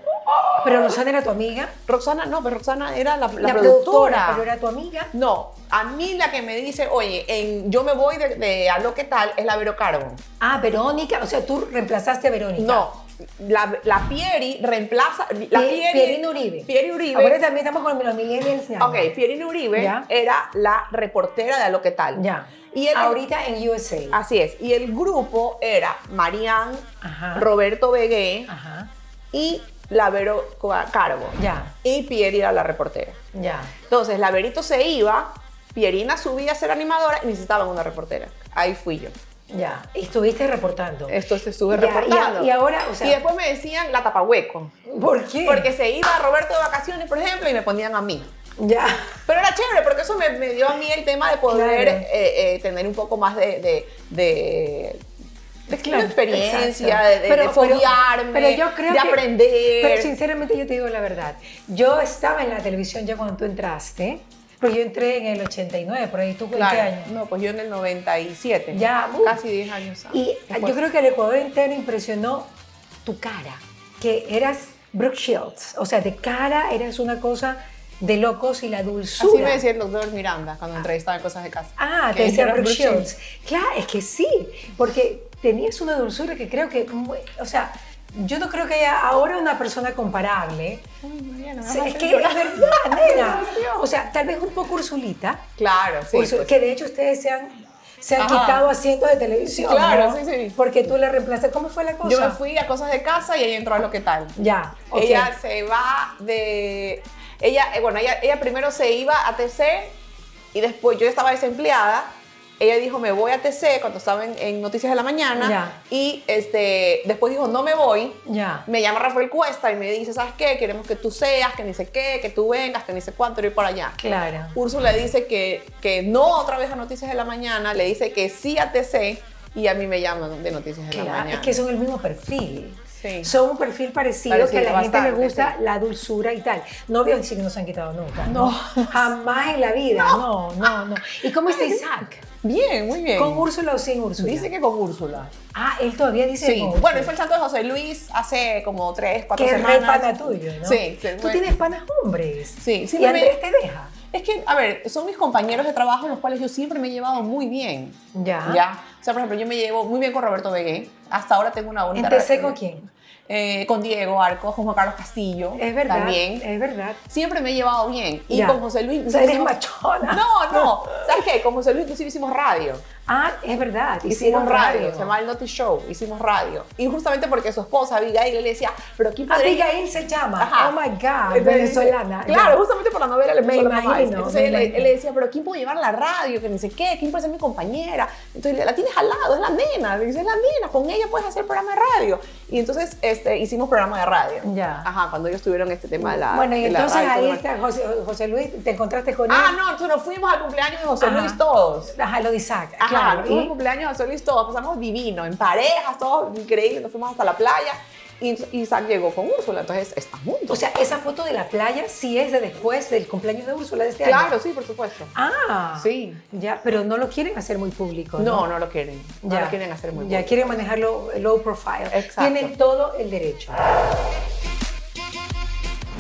Pero Rosana era tu amiga. Roxana, no, pero Roxana era la, la La, productora. pero era tu amiga. No, a mí la que me dice, oye, en Yo me voy de, de a lo que tal es la Vero Carbon. Ah, Verónica, o sea, tú reemplazaste a Verónica. No, la, la Pieri reemplaza. La Pie- Pieri, Pierina Uribe. Pieri Uribe. Ahora también estamos con los millennials. ya. ok, Pierina Uribe Ya. era la reportera de lo que tal. Ya. Y el- Ahorita en USA. Así es. Y el grupo era Marianne, Ajá. Roberto Begué Ajá. y la Vero Coa- Carbo. Ya, Y Pieri era la reportera. ya. Entonces, la Verito se iba, Pierina subía a ser animadora y necesitaban una reportera. Ahí fui yo. Ya. Y estuviste reportando. Esto se estuve Ya, reportando. y a- y ahora, o sea- y después me decían la tapahueco. ¿Por qué? Porque se iba Roberto de vacaciones, por ejemplo, y me ponían a mí. Ya. Pero era chévere, porque eso me, me dio a mí el tema de poder Claro. eh, eh, tener un poco más de, de, de- de Claro, experiencia, de, de, Pero- de pero- foguearme, pero yo creo de que- aprender. Pero sinceramente yo te digo la verdad. Yo estaba en la televisión ya cuando tú entraste, pero yo entré en el 89, por ahí. ¿Tú qué Claro. año? No, pues yo en el 97. Ya, uh. Casi 10 años. Y después. yo creo que el Ecuador entero impresionó tu cara, que eras Brooke Shields. O sea, de cara eras una cosa de locos y la dulzura. Así me decía el doctor Miranda cuando entrevistaba en Cosas de Casa. Ah, te decía Brooke Brooke Shields. Claro, es que sí, porque tenías una dulzura que creo que, muy- o sea, yo no creo que haya ahora una persona comparable. Sí, es que es verdad, nena. O sea, tal vez un poco Ursulita, Claro, sí. Pues. que de hecho ustedes se han, se han quitado asientos de televisión. Claro, ¿no? sí, sí. Porque tú la reemplazaste. ¿Cómo fue la cosa? Yo me fui a Cosas de Casa y ella entró a Lo que tal. Ya, ok. Ella se va de... Ella, eh, bueno, ella, ella primero se iba a TC y después yo estaba desempleada. Ella dijo, me voy a TC cuando estaba en, en Noticias de la Mañana. Ya. Y este, después dijo, no me voy. Ya. Me llama Rafael Cuesta y me dice, ¿sabes qué? Queremos que tú seas, que ni sé qué, que tú vengas, que ni sé cuánto, ir por allá. Claro. Úrsula dice que, que no otra vez a Noticias de la Mañana, le dice que sí a TC y a mí me llaman de Noticias de la Mañana. es que son el mismo perfil. Sí. Son un perfil parecido, Parecido, que a la gente le gusta sí. la dulzura y tal. Novios sí que no se han quitado nunca. No. Jamás en la vida. No, no, no. ¿Y cómo está Isaac? Bien, muy bien. ¿Con Úrsula o sin Úrsula? Dice que con Úrsula. Ah, él todavía dice Sí. con. Bueno, fue el santo de José Luis hace como tres, cuatro que es semanas. re pana tuyo, ¿no? Sí. sí, Tú tienes panas hombres. Sí, sí, Y Andrés te deja. Es que, a ver, son mis compañeros de trabajo, los cuales yo siempre me he llevado muy bien. Ya. Ya. O sea, por ejemplo, yo me llevo muy bien con Roberto Begué. Hasta ahora tengo una bonita ¿Empecé con quién? Eh, con Diego Arcos, con Juan Carlos Castillo. Es verdad. También. Es verdad. Siempre me he llevado bien. Y Ya. con José Luis. O sea, eres hicimos- machona. No, no. ¿Sabes qué? Con José Luis inclusive hicimos radio. Ah, es verdad. Hicimos radio, se llama el Naughty Show, hicimos radio. Y justamente porque su esposa, Abigail, le decía, pero ¿quién podría...? Abigail se llama. Ajá. Oh my God. Entonces, venezolana. Claro, Ya. justamente por la novela le Me puso la mamá. imagino, Entonces él, él le decía, pero ¿quién puede llevar la radio? Que ni sé qué, ¿quién puede ser mi compañera? Entonces la tienes al lado, es la nena. Le dice, es la nena, con ella puedes hacer programa de radio. Y entonces este, hicimos programa de radio. Ya. Ajá, cuando ellos tuvieron este tema de la Bueno, y entonces radio, ahí está José, José Luis, te encontraste con él. Ah, no, entonces nos fuimos al cumpleaños de José Ajá. Luis todos. Ajá, lo de Isaac. Ajá, claro. fuimos al ¿y? cumpleaños de José Luis todos, pasamos divino, en parejas, todos increíble, nos fuimos hasta la playa y Isaac llegó con Úrsula, entonces están juntos. O sea, esa foto de la playa sí es de después del cumpleaños de Úrsula de este año. claro, sí, por supuesto. Ah. Sí. Ya, pero no lo quieren hacer muy público. No, no lo quieren. No Ya. lo quieren hacer muy Ya bueno. quieren manejarlo low profile. Exacto. Tienen todo el derecho.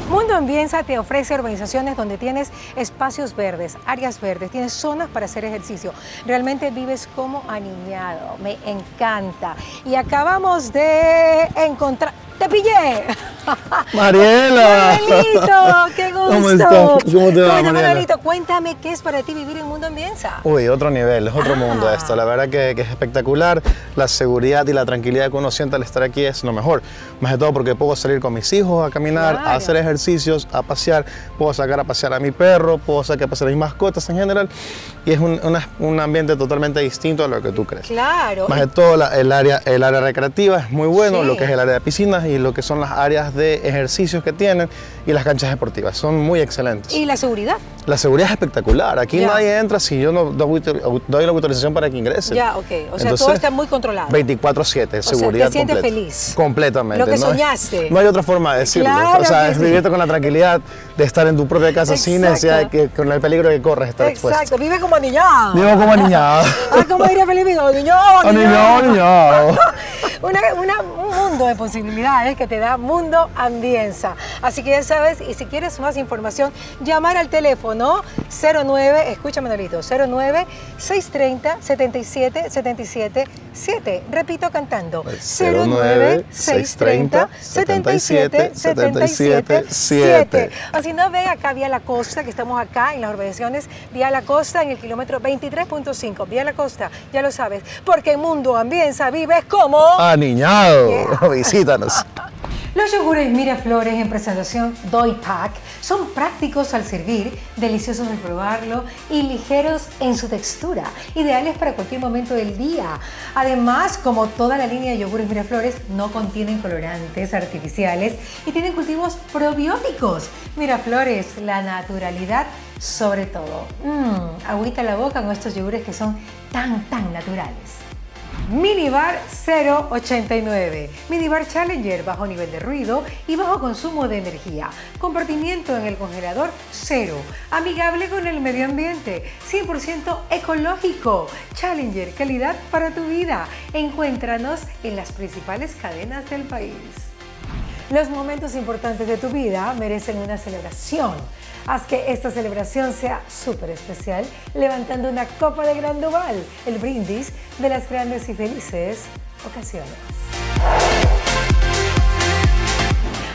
Mundo Ambienza te ofrece urbanizaciones donde tienes espacios verdes, áreas verdes, tienes zonas para hacer ejercicio. Realmente vives como aniñado. Me encanta. Y acabamos de encontrar. ¡Te pillé! Mariela. Manuelito, qué gusto. ¿Cómo estás? ¿Cómo te va, ¿Cómo? Manuelito? Cuéntame qué es para ti vivir en Mundo Ambienza. Uy, otro nivel, es otro mundo Ah. esto. La verdad que, que es espectacular. La seguridad y la tranquilidad que uno siente al estar aquí es lo mejor. Más de todo porque puedo salir con mis hijos a caminar, Claro. a hacer ejercicios, a pasear. Puedo sacar a pasear a mi perro, puedo sacar a pasear a mis mascotas en general. Y es un, una- un ambiente totalmente distinto a lo que tú crees. Claro. Más de todo, la- el, área, el área recreativa es muy bueno, Sí. lo que es el área de piscinas y lo que son las áreas de ejercicios que tienen y las canchas deportivas. Son muy excelentes. Y la seguridad. La seguridad es espectacular. Aquí Ya. nadie entra si yo no doy, doy la autorización para que ingrese. Ya, ok. O sea, Entonces, todo está muy controlado. 24-7, sea, seguridad te sientes feliz. Completamente. Lo que no soñaste. no hay otra forma de decirlo. Claro o sea, es sí. vivirte con la tranquilidad de estar en tu propia casa sin Exacto. necesidad de que con el peligro que corres estar Exacto, expuesto. vive como niñado. Vivo como niñado. Ah, como diría Felipe, niñado, niñado, niñado. Una, una- un mundo de posibilidades que te da Mundo Ambienza. Así que ya sabes, y si quieres más información, llamar al teléfono 09, escúchame, Manolito, 09 630 77 77 7. Repito cantando. 09 630 77 77 7. O si no, ve acá vía la costa, que estamos acá en las urbanizaciones, vía la costa en el kilómetro 23.5. Vía la costa, ya lo sabes, porque en Mundo Ambienza vives como. Aniñado. Yeah. Visítanos. Los yogures Miraflores en presentación Doy Pack son prácticos al servir, deliciosos al probarlo y ligeros en su textura, ideales para cualquier momento del día. Además, como toda la línea de yogures Miraflores, no contienen colorantes artificiales y tienen cultivos probióticos. Miraflores, la naturalidad sobre todo. Mmm, agüita la boca con estos yogures que son tan, tan naturales. Minibar 089. Minibar Challenger, bajo nivel de ruido y bajo consumo de energía. Compartimiento en el congelador cero. Amigable con el medio ambiente. 100% ecológico. Challenger, calidad para tu vida. Encuéntranos en las principales cadenas del país. Los momentos importantes de tu vida merecen una celebración. Haz que esta celebración sea súper especial, levantando una copa de Gran Duval, el brindis de las grandes y felices ocasiones.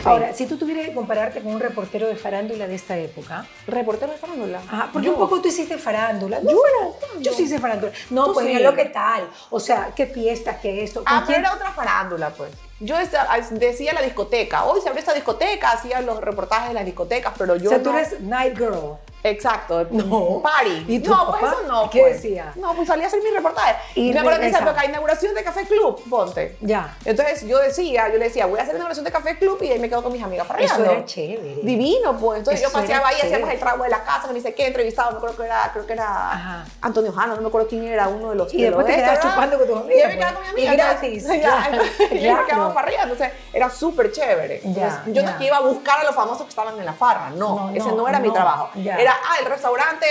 Ahora, si tú tuvieras que compararte con un reportero de farándula de esta época, Reportero de farándula. Ajá, porque Yo. un poco tú hiciste farándula. No, Yo, ¿cuándo? yo sí hice farándula. No, pues sí. mira lo que tal. O sea, qué fiestas, qué esto. ¿con Ah, pero quién? era otra farándula, pues. Yo decía la discoteca. Hoy se abrió esta discoteca, hacía los reportajes de las discotecas, pero yo o sea, tú no. eres night girl. Exacto, No. party. ¿Y tu no, papá? pues eso no. ¿Qué pues. decía? No, pues salía a hacer mi reportaje. Y me acuerdo que esa época, inauguración de Café Club, ponte. Ya. Entonces yo decía, yo le decía, voy a hacer la inauguración de Café Club y ahí me quedo con mis amigas Eso farreando. era chévere. Divino, pues. Entonces Eso yo paseaba ahí, hacíamos el trago de la casa, que ni sé qué, entrevistaba, me acuerdo que era, creo que era Ajá. Antonio Jano, no me acuerdo quién era, uno de los Y de después los te chupando con tus Y yo amigas, me quedaba con mi pues. amiga. Y gratis, Ya, claro, entonces, y ahí claro. me quedaba farreando. Entonces era súper chévere. Yo no ya. es que iba a buscar a los famosos que estaban en la farra, no. No, ese no, era mi trabajo. Era, ah, el restaurante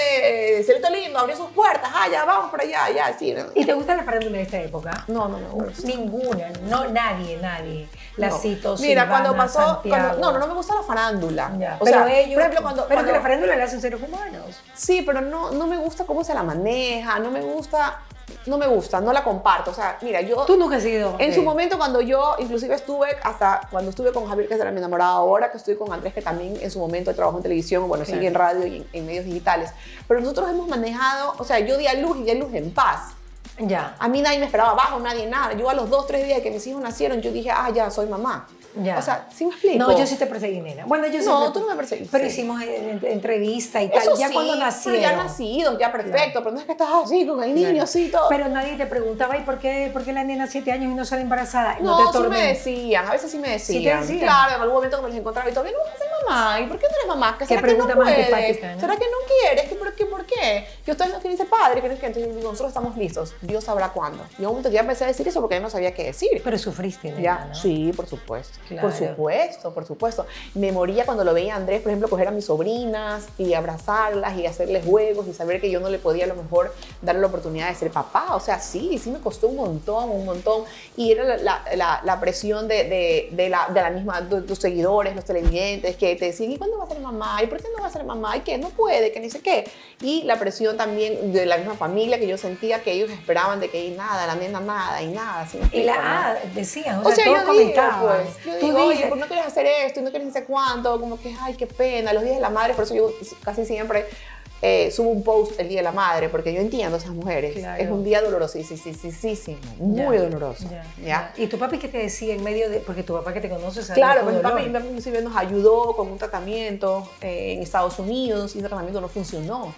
eh, Cielito Lindo abrió sus puertas, ah, ya vamos para allá, ya, sí. ¿Y te gusta la farándula de esta época? No, no me gusta. Ninguna, no, nadie, nadie. La cito, Mira, Silvana, cuando pasó. Cuando- no, no, no me gusta la farándula. O pero sea, ellos, por ejemplo, cuando. pero cuando- que la farándula la hacen seres humanos. Sí, pero no, no me gusta cómo se la maneja, no me gusta, no me gusta, no la comparto. O sea, mira, yo Tú nunca has sido. en eh, su momento cuando yo inclusive estuve, hasta cuando estuve con Javier, que era mi enamorado, ahora que estoy con Andrés, que también en su momento trabajó en televisión, bueno, Claro. sigue en radio y en, en medios digitales, pero nosotros hemos manejado, o sea, yo di a luz y di a luz en paz. Ya, A mí nadie me esperaba abajo, nadie nada. Yo a los dos, tres días que mis hijos nacieron, yo dije, ah, ya, soy mamá. Ya. O sea, ¿sí me explico? No, yo sí te perseguí, nena. Bueno, yo No, siempre- tú no me perseguiste. Pero hicimos en- en- entrevista y tal. Eso ya sí, cuando pero nacieron. ya nacidos, ya perfecto, pero no es que estás así con el niño, Claro. así todo. Pero nadie te preguntaba, ¿y por qué, por qué la nena siete años y no sale embarazada? Y No, te sí me decían, a veces sí me ¿Sí te decían. decían? Claro, en algún momento que me los encontraba y todavía no vas a ser mamá. ¿Y por qué no eres mamá? ¿Que Qué ¿Será que no más puedes? ¿no? ¿Será que no quieres? ¿Que por, qué, ¿Por qué? Que ustedes no quieren ser padres, que no que entonces yo digo, nosotros estamos listos. Dios sabrá cuándo. Y un momento que ya empecé a decir eso porque yo no sabía qué decir. Pero sufriste, nena, Ya, ¿no? sí, por supuesto. Claro. Por supuesto, por supuesto. Me moría cuando lo veía a Andrés, por ejemplo, coger a mis sobrinas y abrazarlas y hacerles juegos y saber que yo no le podía a lo mejor darle la oportunidad de ser papá. O sea, sí, sí me costó un montón, un montón. Y era la, la- la- la presión de, de- de la, de la misma, de tus seguidores, los televidentes, que te decían, ¿y cuándo va a ser mamá? ¿Y por qué no va a ser mamá? ¿Y qué? No puede, que ni sé qué. Y la presión también de la misma familia que yo sentía que ellos esperaban de que y nada, la nena nada, y nada. ¿sí Y la ah, decían, o, O sea, todos yo digo, comentaban. pues, yo Tú digo, oye, dices, ¿por qué no quieres hacer esto? Y no quieres sé cuánto, como que, ay, qué pena, los días de la madre, por eso yo casi siempre eh, subo un post el día de la madre, porque yo entiendo a esas mujeres. Claro. Es un día doloroso, sí, sí, sí, sí, sí, sí, muy Ya, doloroso. ya, ¿ya? ¿Y tu papi qué te decía en medio de.? Porque tu papá que te conoce Claro, pues mi papi, mi papi inclusive nos ayudó con un tratamiento eh, en Estados Unidos y ese tratamiento no funcionó.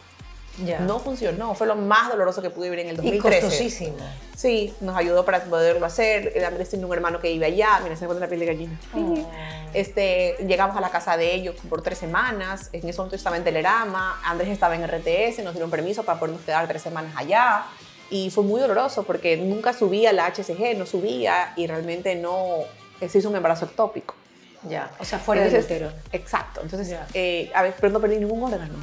No funcionó, fue lo más doloroso que pude vivir en el Y 2013. costosísimo. Sí, nos ayudó para poderlo hacer. Andrés tiene un hermano que vive allá. Mira, se pone la piel de gallina. Oh. Este, llegamos a la casa de ellos por tres semanas. En ese momento estaba en Telerama. Andrés estaba en RTS. Nos dieron permiso para podernos quedar tres semanas allá. Y fue muy doloroso porque nunca subía la HCG, no subía y realmente no se hizo un embarazo ectópico. Ya. O sea, fuera del útero. Exacto. Entonces, eh, a ver, pero no perdí ningún órgano.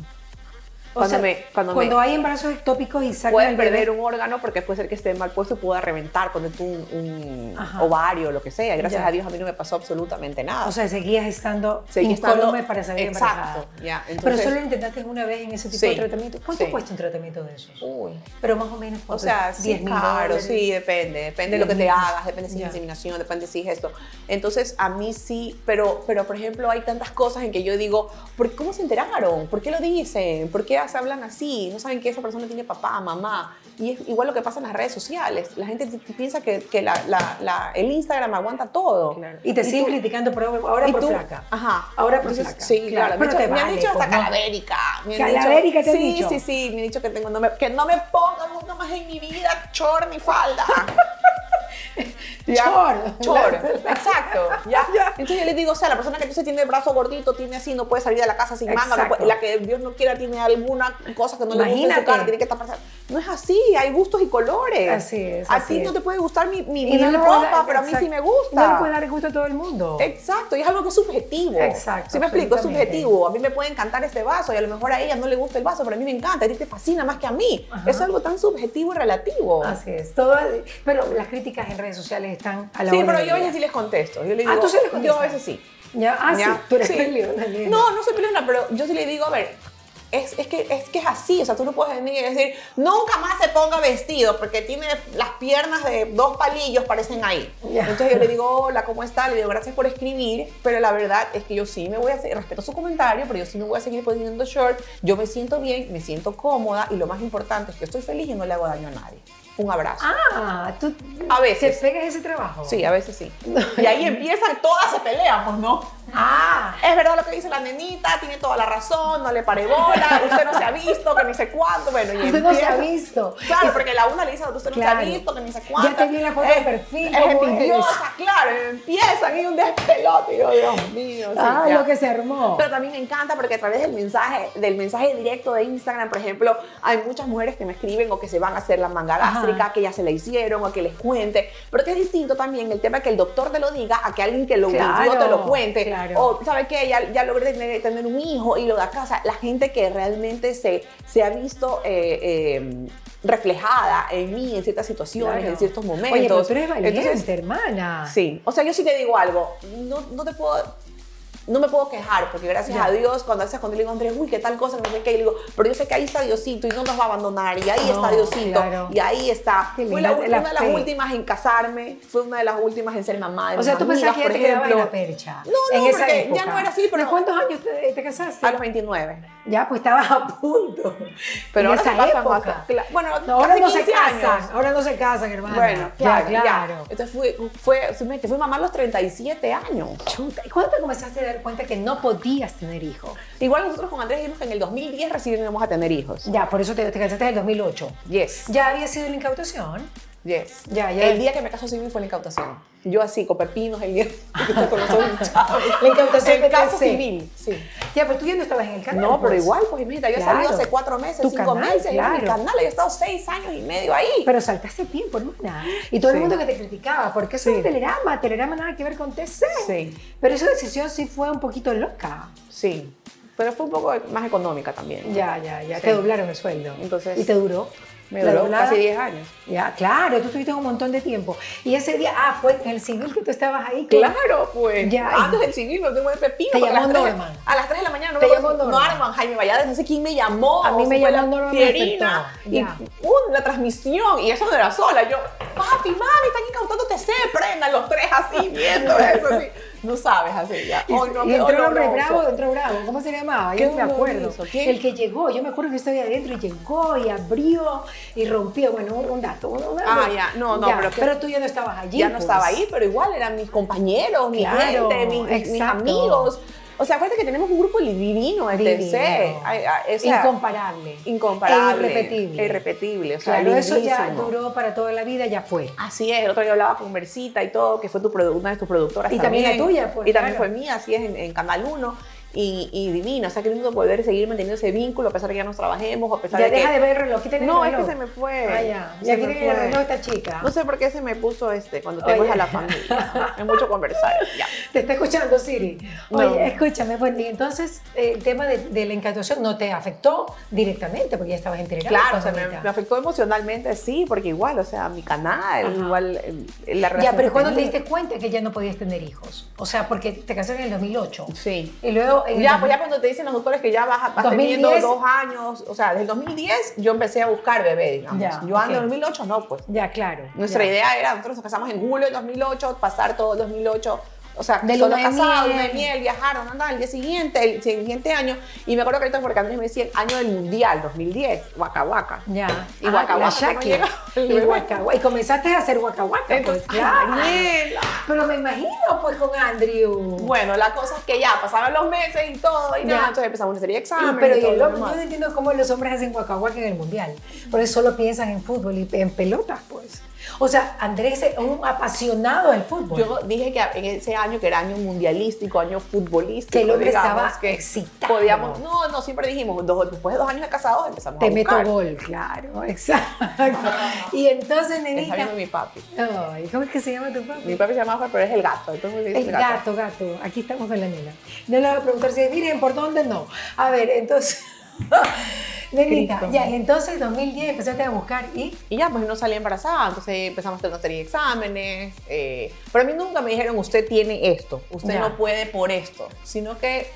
Cuando sea, me- cuando me- hay embarazos ectópicos y sacan el bebé, perder un órgano porque puede ser que esté mal puesto y pueda reventar, poner tú un, un ovario lo que sea. Gracias Ya. a Dios a mí no me pasó absolutamente nada. O sea, seguías estando Seguí incólume para salir embarazada. Exacto, ya. Pero Entonces- solo lo intentaste una vez en ese tipo Sí, de tratamiento. ¿Cuánto sí. cuesta un tratamiento de esos? Uy. Pero más o menos O sea, sí, 10 mil claro, sí, depende, depende de lo que te 10.000. hagas, depende si es inseminación, depende si es esto. Entonces, a mí sí, pero, pero por ejemplo, hay tantas cosas en que yo digo, ¿por ¿cómo se enteraron? ¿Por qué lo dicen? ¿Por qué se hablan así? No saben que esa persona tiene papá, mamá. Y es igual lo que pasa en las redes sociales. La gente piensa que, que la- la- la- el Instagram aguanta todo. Claro. Y te siguen tú- criticando por, ahora por tú- flaca. Ajá. Ahora por Entonces, flaca. Sí, claro. Pero me, dicho- me han vale, dicho hasta pues, ¿no? calavérica. Me han ¿Calavérica te han sí, dicho? Sí, sí, me han dicho que, tengo, no me, que no me ponga nunca más en mi vida chor ni falda. Chor. Chor, exacto. ¿ya? Entonces yo les digo, o sea, la persona que entonces tiene el brazo gordito, tiene así, no puede salir de la casa sin manga, no Exacto. puede- la que Dios no quiera tiene alguna cosa que no le gusta en su cara, tiene que estar No es así, hay gustos y colores. Así es, A así ti es. no te puede gustar mi, mi, mi no ropa, dar- pero a mí sí me gusta. No le puedes dar el gusto a todo el mundo. Exacto, y es algo que es subjetivo. Exacto, ¿Sí me explico? Es subjetivo. A mí me puede encantar este vaso y a lo mejor a ella no le gusta el vaso, pero a mí me encanta, a ti te fascina más que a mí. Ajá. Es algo tan subjetivo y relativo. Así es. Todo, pero las críticas en redes sociales están a la Sí, pero yo a veces sí les contesto. Yo le Ah, digo, ¿tú sí les Yo contestas? a veces sí. Ya, ah, ¿Ya? sí, tú eres Sí. peleona. No, no soy peleona, pero yo sí le digo, a ver, es, es, que, es que es así, o sea, tú no puedes venir y decir, nunca más se ponga vestido porque tiene las piernas de dos palillos, parecen ahí. Ya. Entonces yo le digo, hola, ¿cómo está? Le digo, gracias por escribir, pero la verdad es que yo sí me voy a hacer, respeto su comentario, pero yo sí me voy a seguir poniendo short, yo me siento bien, me siento cómoda y lo más importante es que estoy feliz y no le hago daño a nadie. Un abrazo. Ah, tú A veces. te pegas ese trabajo. Sí, a veces sí. Y ahí empiezan, todas se pelean, pues no. Ah, Es verdad lo que dice la nenita, tiene toda la razón, no le pare bola, usted no se ha visto, que ni sé cuánto, bueno, y usted no se ha visto. Claro, porque la una le dice, usted no Claro. se ha visto, que ni sé cuánto. Ya te vi la foto de perfil, Es ¿cómo envidiosa, claro, empiezan y un despelote, y yo, Dios mío. sí, ah, ya. lo que se armó. Pero también me encanta porque a través del mensaje, del mensaje directo de Instagram, por ejemplo, hay muchas mujeres que me escriben o que se van a hacer la manga Ajá. gástrica, que ya se la hicieron o que les cuente. Pero que es distinto también el tema que el doctor te lo diga a que alguien que lo Claro, vivió te lo cuente. claro. O, ¿sabe qué? Ya, ya logré tener, tener un hijo y lo da casa. La gente que realmente se, se ha visto eh, eh, reflejada en mí en ciertas situaciones, Claro. en ciertos momentos. Oye, pero tú eres valiente, Entonces, hermana. Sí, o sea, yo sí te digo algo, no, no te puedo, no me puedo quejar, porque gracias a Dios, cuando a veces cuando le digo Andrés, uy, qué tal cosa, no sé qué, y le digo, pero yo sé que ahí está Diosito y no nos va a abandonar, y ahí No, está Diosito, claro. y ahí está. Qué Fue linda, la- la una de las últimas en casarme, fue una de las últimas en ser mamá de O sea, tú amigas, pensabas que por te quedabas en ejemplo. la percha. No, no, en porque ya no era así, pero- ¿De cuántos años te, te casaste? A los 29. Ya, pues estabas a punto. Pero en ahora esa se casan época. más- cla- bueno, No, ahora no se 15 casan, años. ahora no se casan, hermana. Bueno, Ya, claro, claro. ya. Entonces fue, fue, fue, fui mamá a los 37 años. Chuta, ¿y cuándo te comenzaste a dar cuenta que no podías tener hijos? Igual nosotros con Andrés dijimos que en el 2010 recién íbamos a tener hijos. Ya, por eso te, te casaste en el 2008. Yes. ¿Ya había sido la incautación? Yes. Ya, ya. El día que me casó civil fue la incautación. Yo así, con pepinos, el día que estoy con los ojos hinchados. La incautación El de caso civil, sí. Ya, pero tú ya no estabas en el canal. No, pero pues. igual, pues imagínate, yo he Claro. salido hace cuatro meses, Tu cinco canal, meses, en mi claro. canal, yo he estado seis años y medio ahí. Pero saltaste tiempo, hermana. Y todo el Sí. mundo que te criticaba, porque eso es Telerama, Telerama nada que ver con TC. Sí. Pero esa decisión sí fue un poquito loca. Sí, pero fue un poco más económica también. Ya, ya, ya. Sí. Te doblaron el sueldo. Entonces- ¿Y te duró? Me ¿La duró casi 10 años. Ya, claro, tú estuviste un montón de tiempo. Y ese día, ah, fue en el civil que tú estabas ahí. Claro, pues. Ya, Antes del civil no tengo de pepino. Te llamó a las tres- Norman. A las 3 de la mañana no Te me llamó Norman. Norman, Jaime Valladares, no sé quién me llamó. A mí me llamó la Norman, Pierina. Y Ya. uh, la transmisión. Y eso no era sola. Yo, papi, mami, están incautando TC. Prendan los tres así, viendo eso. Así. No sabes así ya. Y, no, y qué entró un hombre bravo, entró bravo. ¿Cómo se llamaba? Yo no me acuerdo. El que llegó, yo me acuerdo que yo estaba adentro y llegó y abrió y rompió. Bueno, un, dato. un- una- Ah, ya. No, no, Ya, pero pero tú ya no estabas allí. ya no pues. estaba ahí, pero igual eran mis compañeros, mi Claro, gente, mis, amigos. O sea, acuérdate que tenemos un grupo divino en. TC. O sea, Incomparable. incomparable. E irrepetible. E irrepetible. O sea, Claro, eso ya duró para toda la vida, ya fue. Así es, el otro día hablaba con Mercita y todo, que fue tu una de tus productoras. Y también la tuya, pues, Y también fue mía, así es, en, en Canal 1. Y, y divina, o sea, que lindo poder seguir manteniendo ese vínculo a pesar de que ya nos trabajemos, a pesar Ya de que... deja de ver el reloj. ¿Qué tenés No, el es que reloj? se me fue. Ah, ya. Ya aquí tiene el reloj esta chica. No sé por qué se me puso este cuando Oye. a la familia. Es mucho conversar. Ya. Te está escuchando Siri. No. Oye, escúchame, pues, y entonces eh, el tema de, de la incautación no te afectó directamente porque ya estabas enterada. Claro, o sea, me, me afectó emocionalmente, sí, porque igual, o sea, mi canal, Ajá. igual eh, la relación. Ya, pero que ¿cuándo te diste cuenta que ya no podías tener hijos? O sea, porque te casaste en el 2008. Sí. Y luego en Ya, 2000 pues ya cuando te dicen los doctores que ya vas, vas 2010. teniendo dos años, o sea, desde el 2010 yo empecé a buscar bebé, digamos. Ya, yo ando en 2008, no, pues. Ya, claro. Nuestra ya. idea era, nosotros nos casamos en julio de 2008, pasar todo el 2008, o sea, De solo casados, de miel, viajaron, andar el día siguiente, el siguiente año. Y me acuerdo que ahorita porque Andrés me decía el año del mundial, 2010, Waka Waka. Ya. Y Ah, Waka no llega el Y bebé. Waka Waka. Y comenzaste a hacer Waka Waka, pues Entonces, claro. Daniela. Pero me imagino, pues, con Andrew. Bueno, la cosa es que ya pasaron los meses y todo, y Ya. nada, entonces empezamos una serie de exámenes. pero y todo lo yo no entiendo cómo los hombres hacen Waka Waka en el mundial. Porque solo piensan en fútbol y en pelotas, pues. O sea, Andrés es un apasionado del fútbol. Yo dije que en ese año, que era año mundialístico, año futbolístico, Que el hombre digamos, estaba que excitado. Podíamos, no, no, siempre dijimos, dos- después de dos años de casados empezamos Te a meto buscar. gol, claro, exacto. Y entonces, Es nenita. de mi papi. Ay, ¿Cómo es que se llama tu papi? Mi papi se llama Juan, pero es el gato, entonces El gato, gato. Aquí estamos con la nena. No le voy a preguntar si miren por dónde no. A ver, entonces. Nenita, ya, y entonces en 2010 empezaste a buscar y... Y ya, pues no salí embarazada, entonces empezamos a de exámenes. eh, pero a mí nunca me dijeron, usted tiene esto, usted Ya. no puede por esto, sino que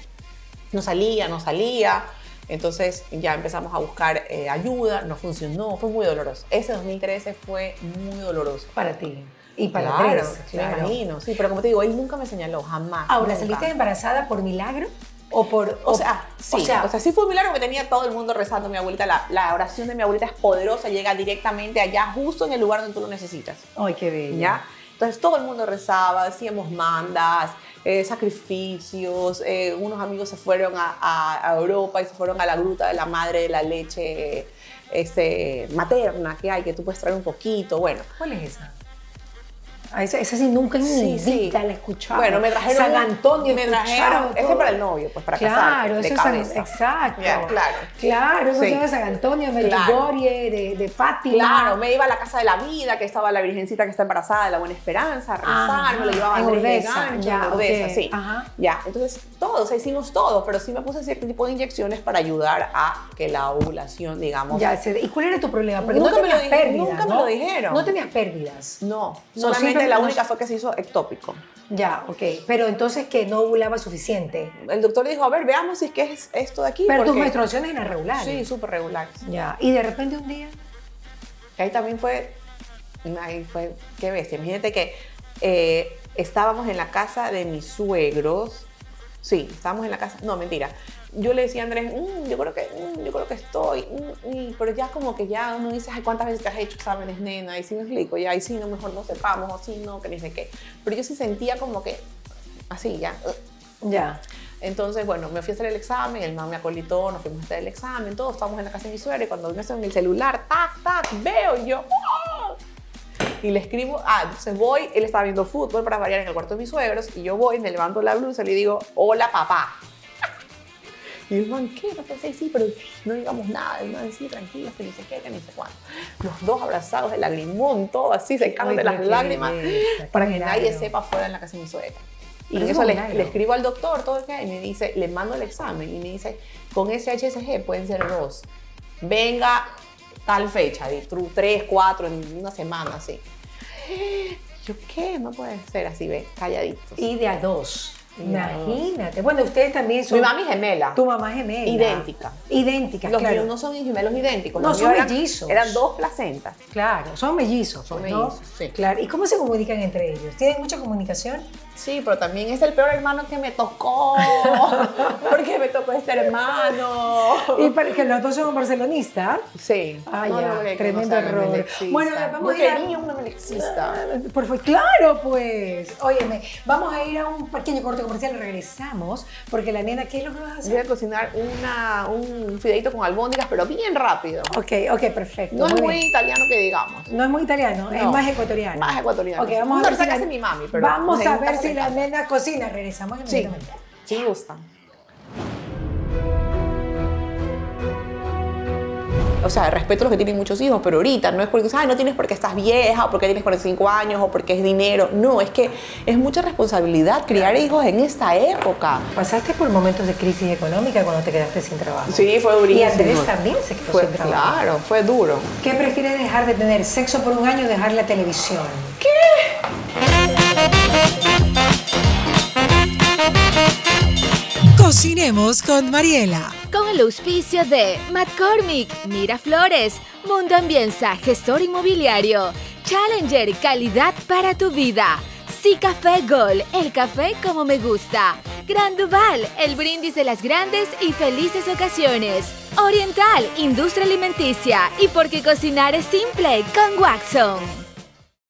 no salía, no salía. Entonces ya empezamos a buscar eh, ayuda, no funcionó, fue muy doloroso. Ese 2013 fue muy doloroso. Para ti. Y para claro, me claro. imagino, sí, pero como te digo, él nunca me señaló, jamás. Ahora, nunca. ¿saliste embarazada por milagro? ¿O por...? O sea, sí, o sea, sí fue un milagro que tenía todo el mundo rezando mi abuelita. La, la oración de mi abuelita es poderosa, llega directamente allá, justo en el lugar donde tú lo necesitas. Ay, qué bello. ¿ya? Entonces todo el mundo rezaba, hacíamos mandas, eh, sacrificios, eh, unos amigos se fueron a, a- a Europa y se fueron a la gruta de la madre de la leche eh, este, materna que hay, que tú puedes traer un poquito, bueno. ¿Cuál es esa? Ah, esa, esa sí nunca en mi Sí, sí. vida la he escuchado. Bueno, me trajeron San Antonio, me trajeron, ese para el novio, pues para Claro, casarte, de eso es exacto. Claro. Claro, eso Sí. llama San Antonio, de Claro. De, de Fátima. Claro, me iba a la casa de la vida, que estaba la virgencita que está embarazada de la buena esperanza, a rezar, me lo llevaba a Andrés de ya, en Ordesa, ok, sí. ajá. Ya, entonces todo, o sea, hicimos todo, pero sí me puse cierto tipo de inyecciones para ayudar a que la ovulación, digamos, Ya, ¿Y cuál era tu problema? Porque Nunca no me lo nunca me lo dijeron. No tenías pérdidas. no, No, solamente siempre- la única fue que se hizo ectópico. Ya, ok. Pero entonces que no ovulaba suficiente. El doctor dijo, a ver, veamos si es que es esto de aquí. Pero tus porque- menstruaciones eran regulares. Sí, súper regulares. Ya. Y de repente un día. Ahí también fue, ahí fue, qué bestia. Imagínate que eh, estábamos en la casa de mis suegros. Sí, estábamos en la casa, no, mentira. Yo le decía a Andrés, "Mm, yo creo que, mm, yo creo que estoy, mm, mm", pero ya como que ya uno dice, ay, ¿cuántas veces te has hecho exámenes, nena? Y sí me explico, ya, y sí, no, mejor no sepamos, o sí, no, que ni sé qué. Pero yo sí sentía como que, así, ya. Ya. Entonces, bueno, me fui a hacer el examen, el man me acolitó, nos fuimos a hacer el examen, todos estábamos en la casa de mi suegra y cuando me en el celular, tac, tac, veo yo, ¡oh! Y le escribo, ah, entonces voy, él estaba viendo fútbol para variar en el cuarto de mis suegros y yo voy, me levanto la blusa y le digo, hola papá. Y el man, ¿qué? No pensé, sí, pero no digamos nada. El man, sí, tranquilo, que ni sé qué, que ni sé cuánto. Los dos abrazados, de lagrimón, todo así, secándose Ay, las pero qué lágrimas, para que nadie sepa fuera en la casa de mi suegra. Y Pero es eso le, escribo al doctor, todo que y me dice, le mando el examen y me dice, con SHSG pueden ser dos. Venga tal fecha, tru- tres, cuatro, en una semana, así. Yo, ¿qué? No puede ser así, ve, calladitos. Y de a dos. Imagínate. Bueno, ustedes también son. Mi mami gemela. Tu mamá gemela. Idéntica. Idéntica, Los claro. míos no son gemelos idénticos. No, los son míos eran- mellizos. Eran dos placentas. Claro, son mellizos. Son pues, ¿no? mellizos, sí. Claro. ¿Y cómo se comunican entre ellos? ¿Tienen mucha comunicación? Sí, pero también es el peor hermano que me tocó. porque me tocó este hermano. Y para que los dos son barcelonistas. Sí. Ah, No, ya, no, tremendo no error. Bueno, vamos Yo a ir a- quería una melexista. Por favor, claro, pues. Óyeme, vamos a ir a un pequeño corte comercial y regresamos. Porque la nena, ¿qué es lo que vas a Voy a hacer? cocinar una, un fideito con albóndigas, pero bien rápido. Ok, ok, perfecto. No es muy bien. italiano que digamos. No es muy italiano, es más ecuatoriano. Más ecuatoriano. Ok, vamos a ver si la, hace mi mami, pero vamos a ver si la nena cocina. Regresamos Sí, inmediatamente. sí me gusta. O sea, respeto a los que tienen muchos hijos, pero ahorita no es porque, ay, no tienes porque estás vieja o porque tienes 45 años o porque es dinero. No, es que es mucha responsabilidad criar hijos en esta época. Pasaste por momentos de crisis económica cuando te quedaste sin trabajo. Sí, fue Y durísimo. Andrés también se quedó Fue, sin trabajo. claro, fue duro. ¿Qué prefieres dejar de tener sexo por un año o dejar la televisión? Cocinemos con Mariela. Con el auspicio de McCormick, Miraflores, Mundo Ambienza, gestor inmobiliario, Challenger, calidad para tu vida. Sí Café Gol, el café como me gusta. Gran Duval, el brindis de las grandes y felices ocasiones. Oriental, industria alimenticia y porque cocinar es simple con Waxon.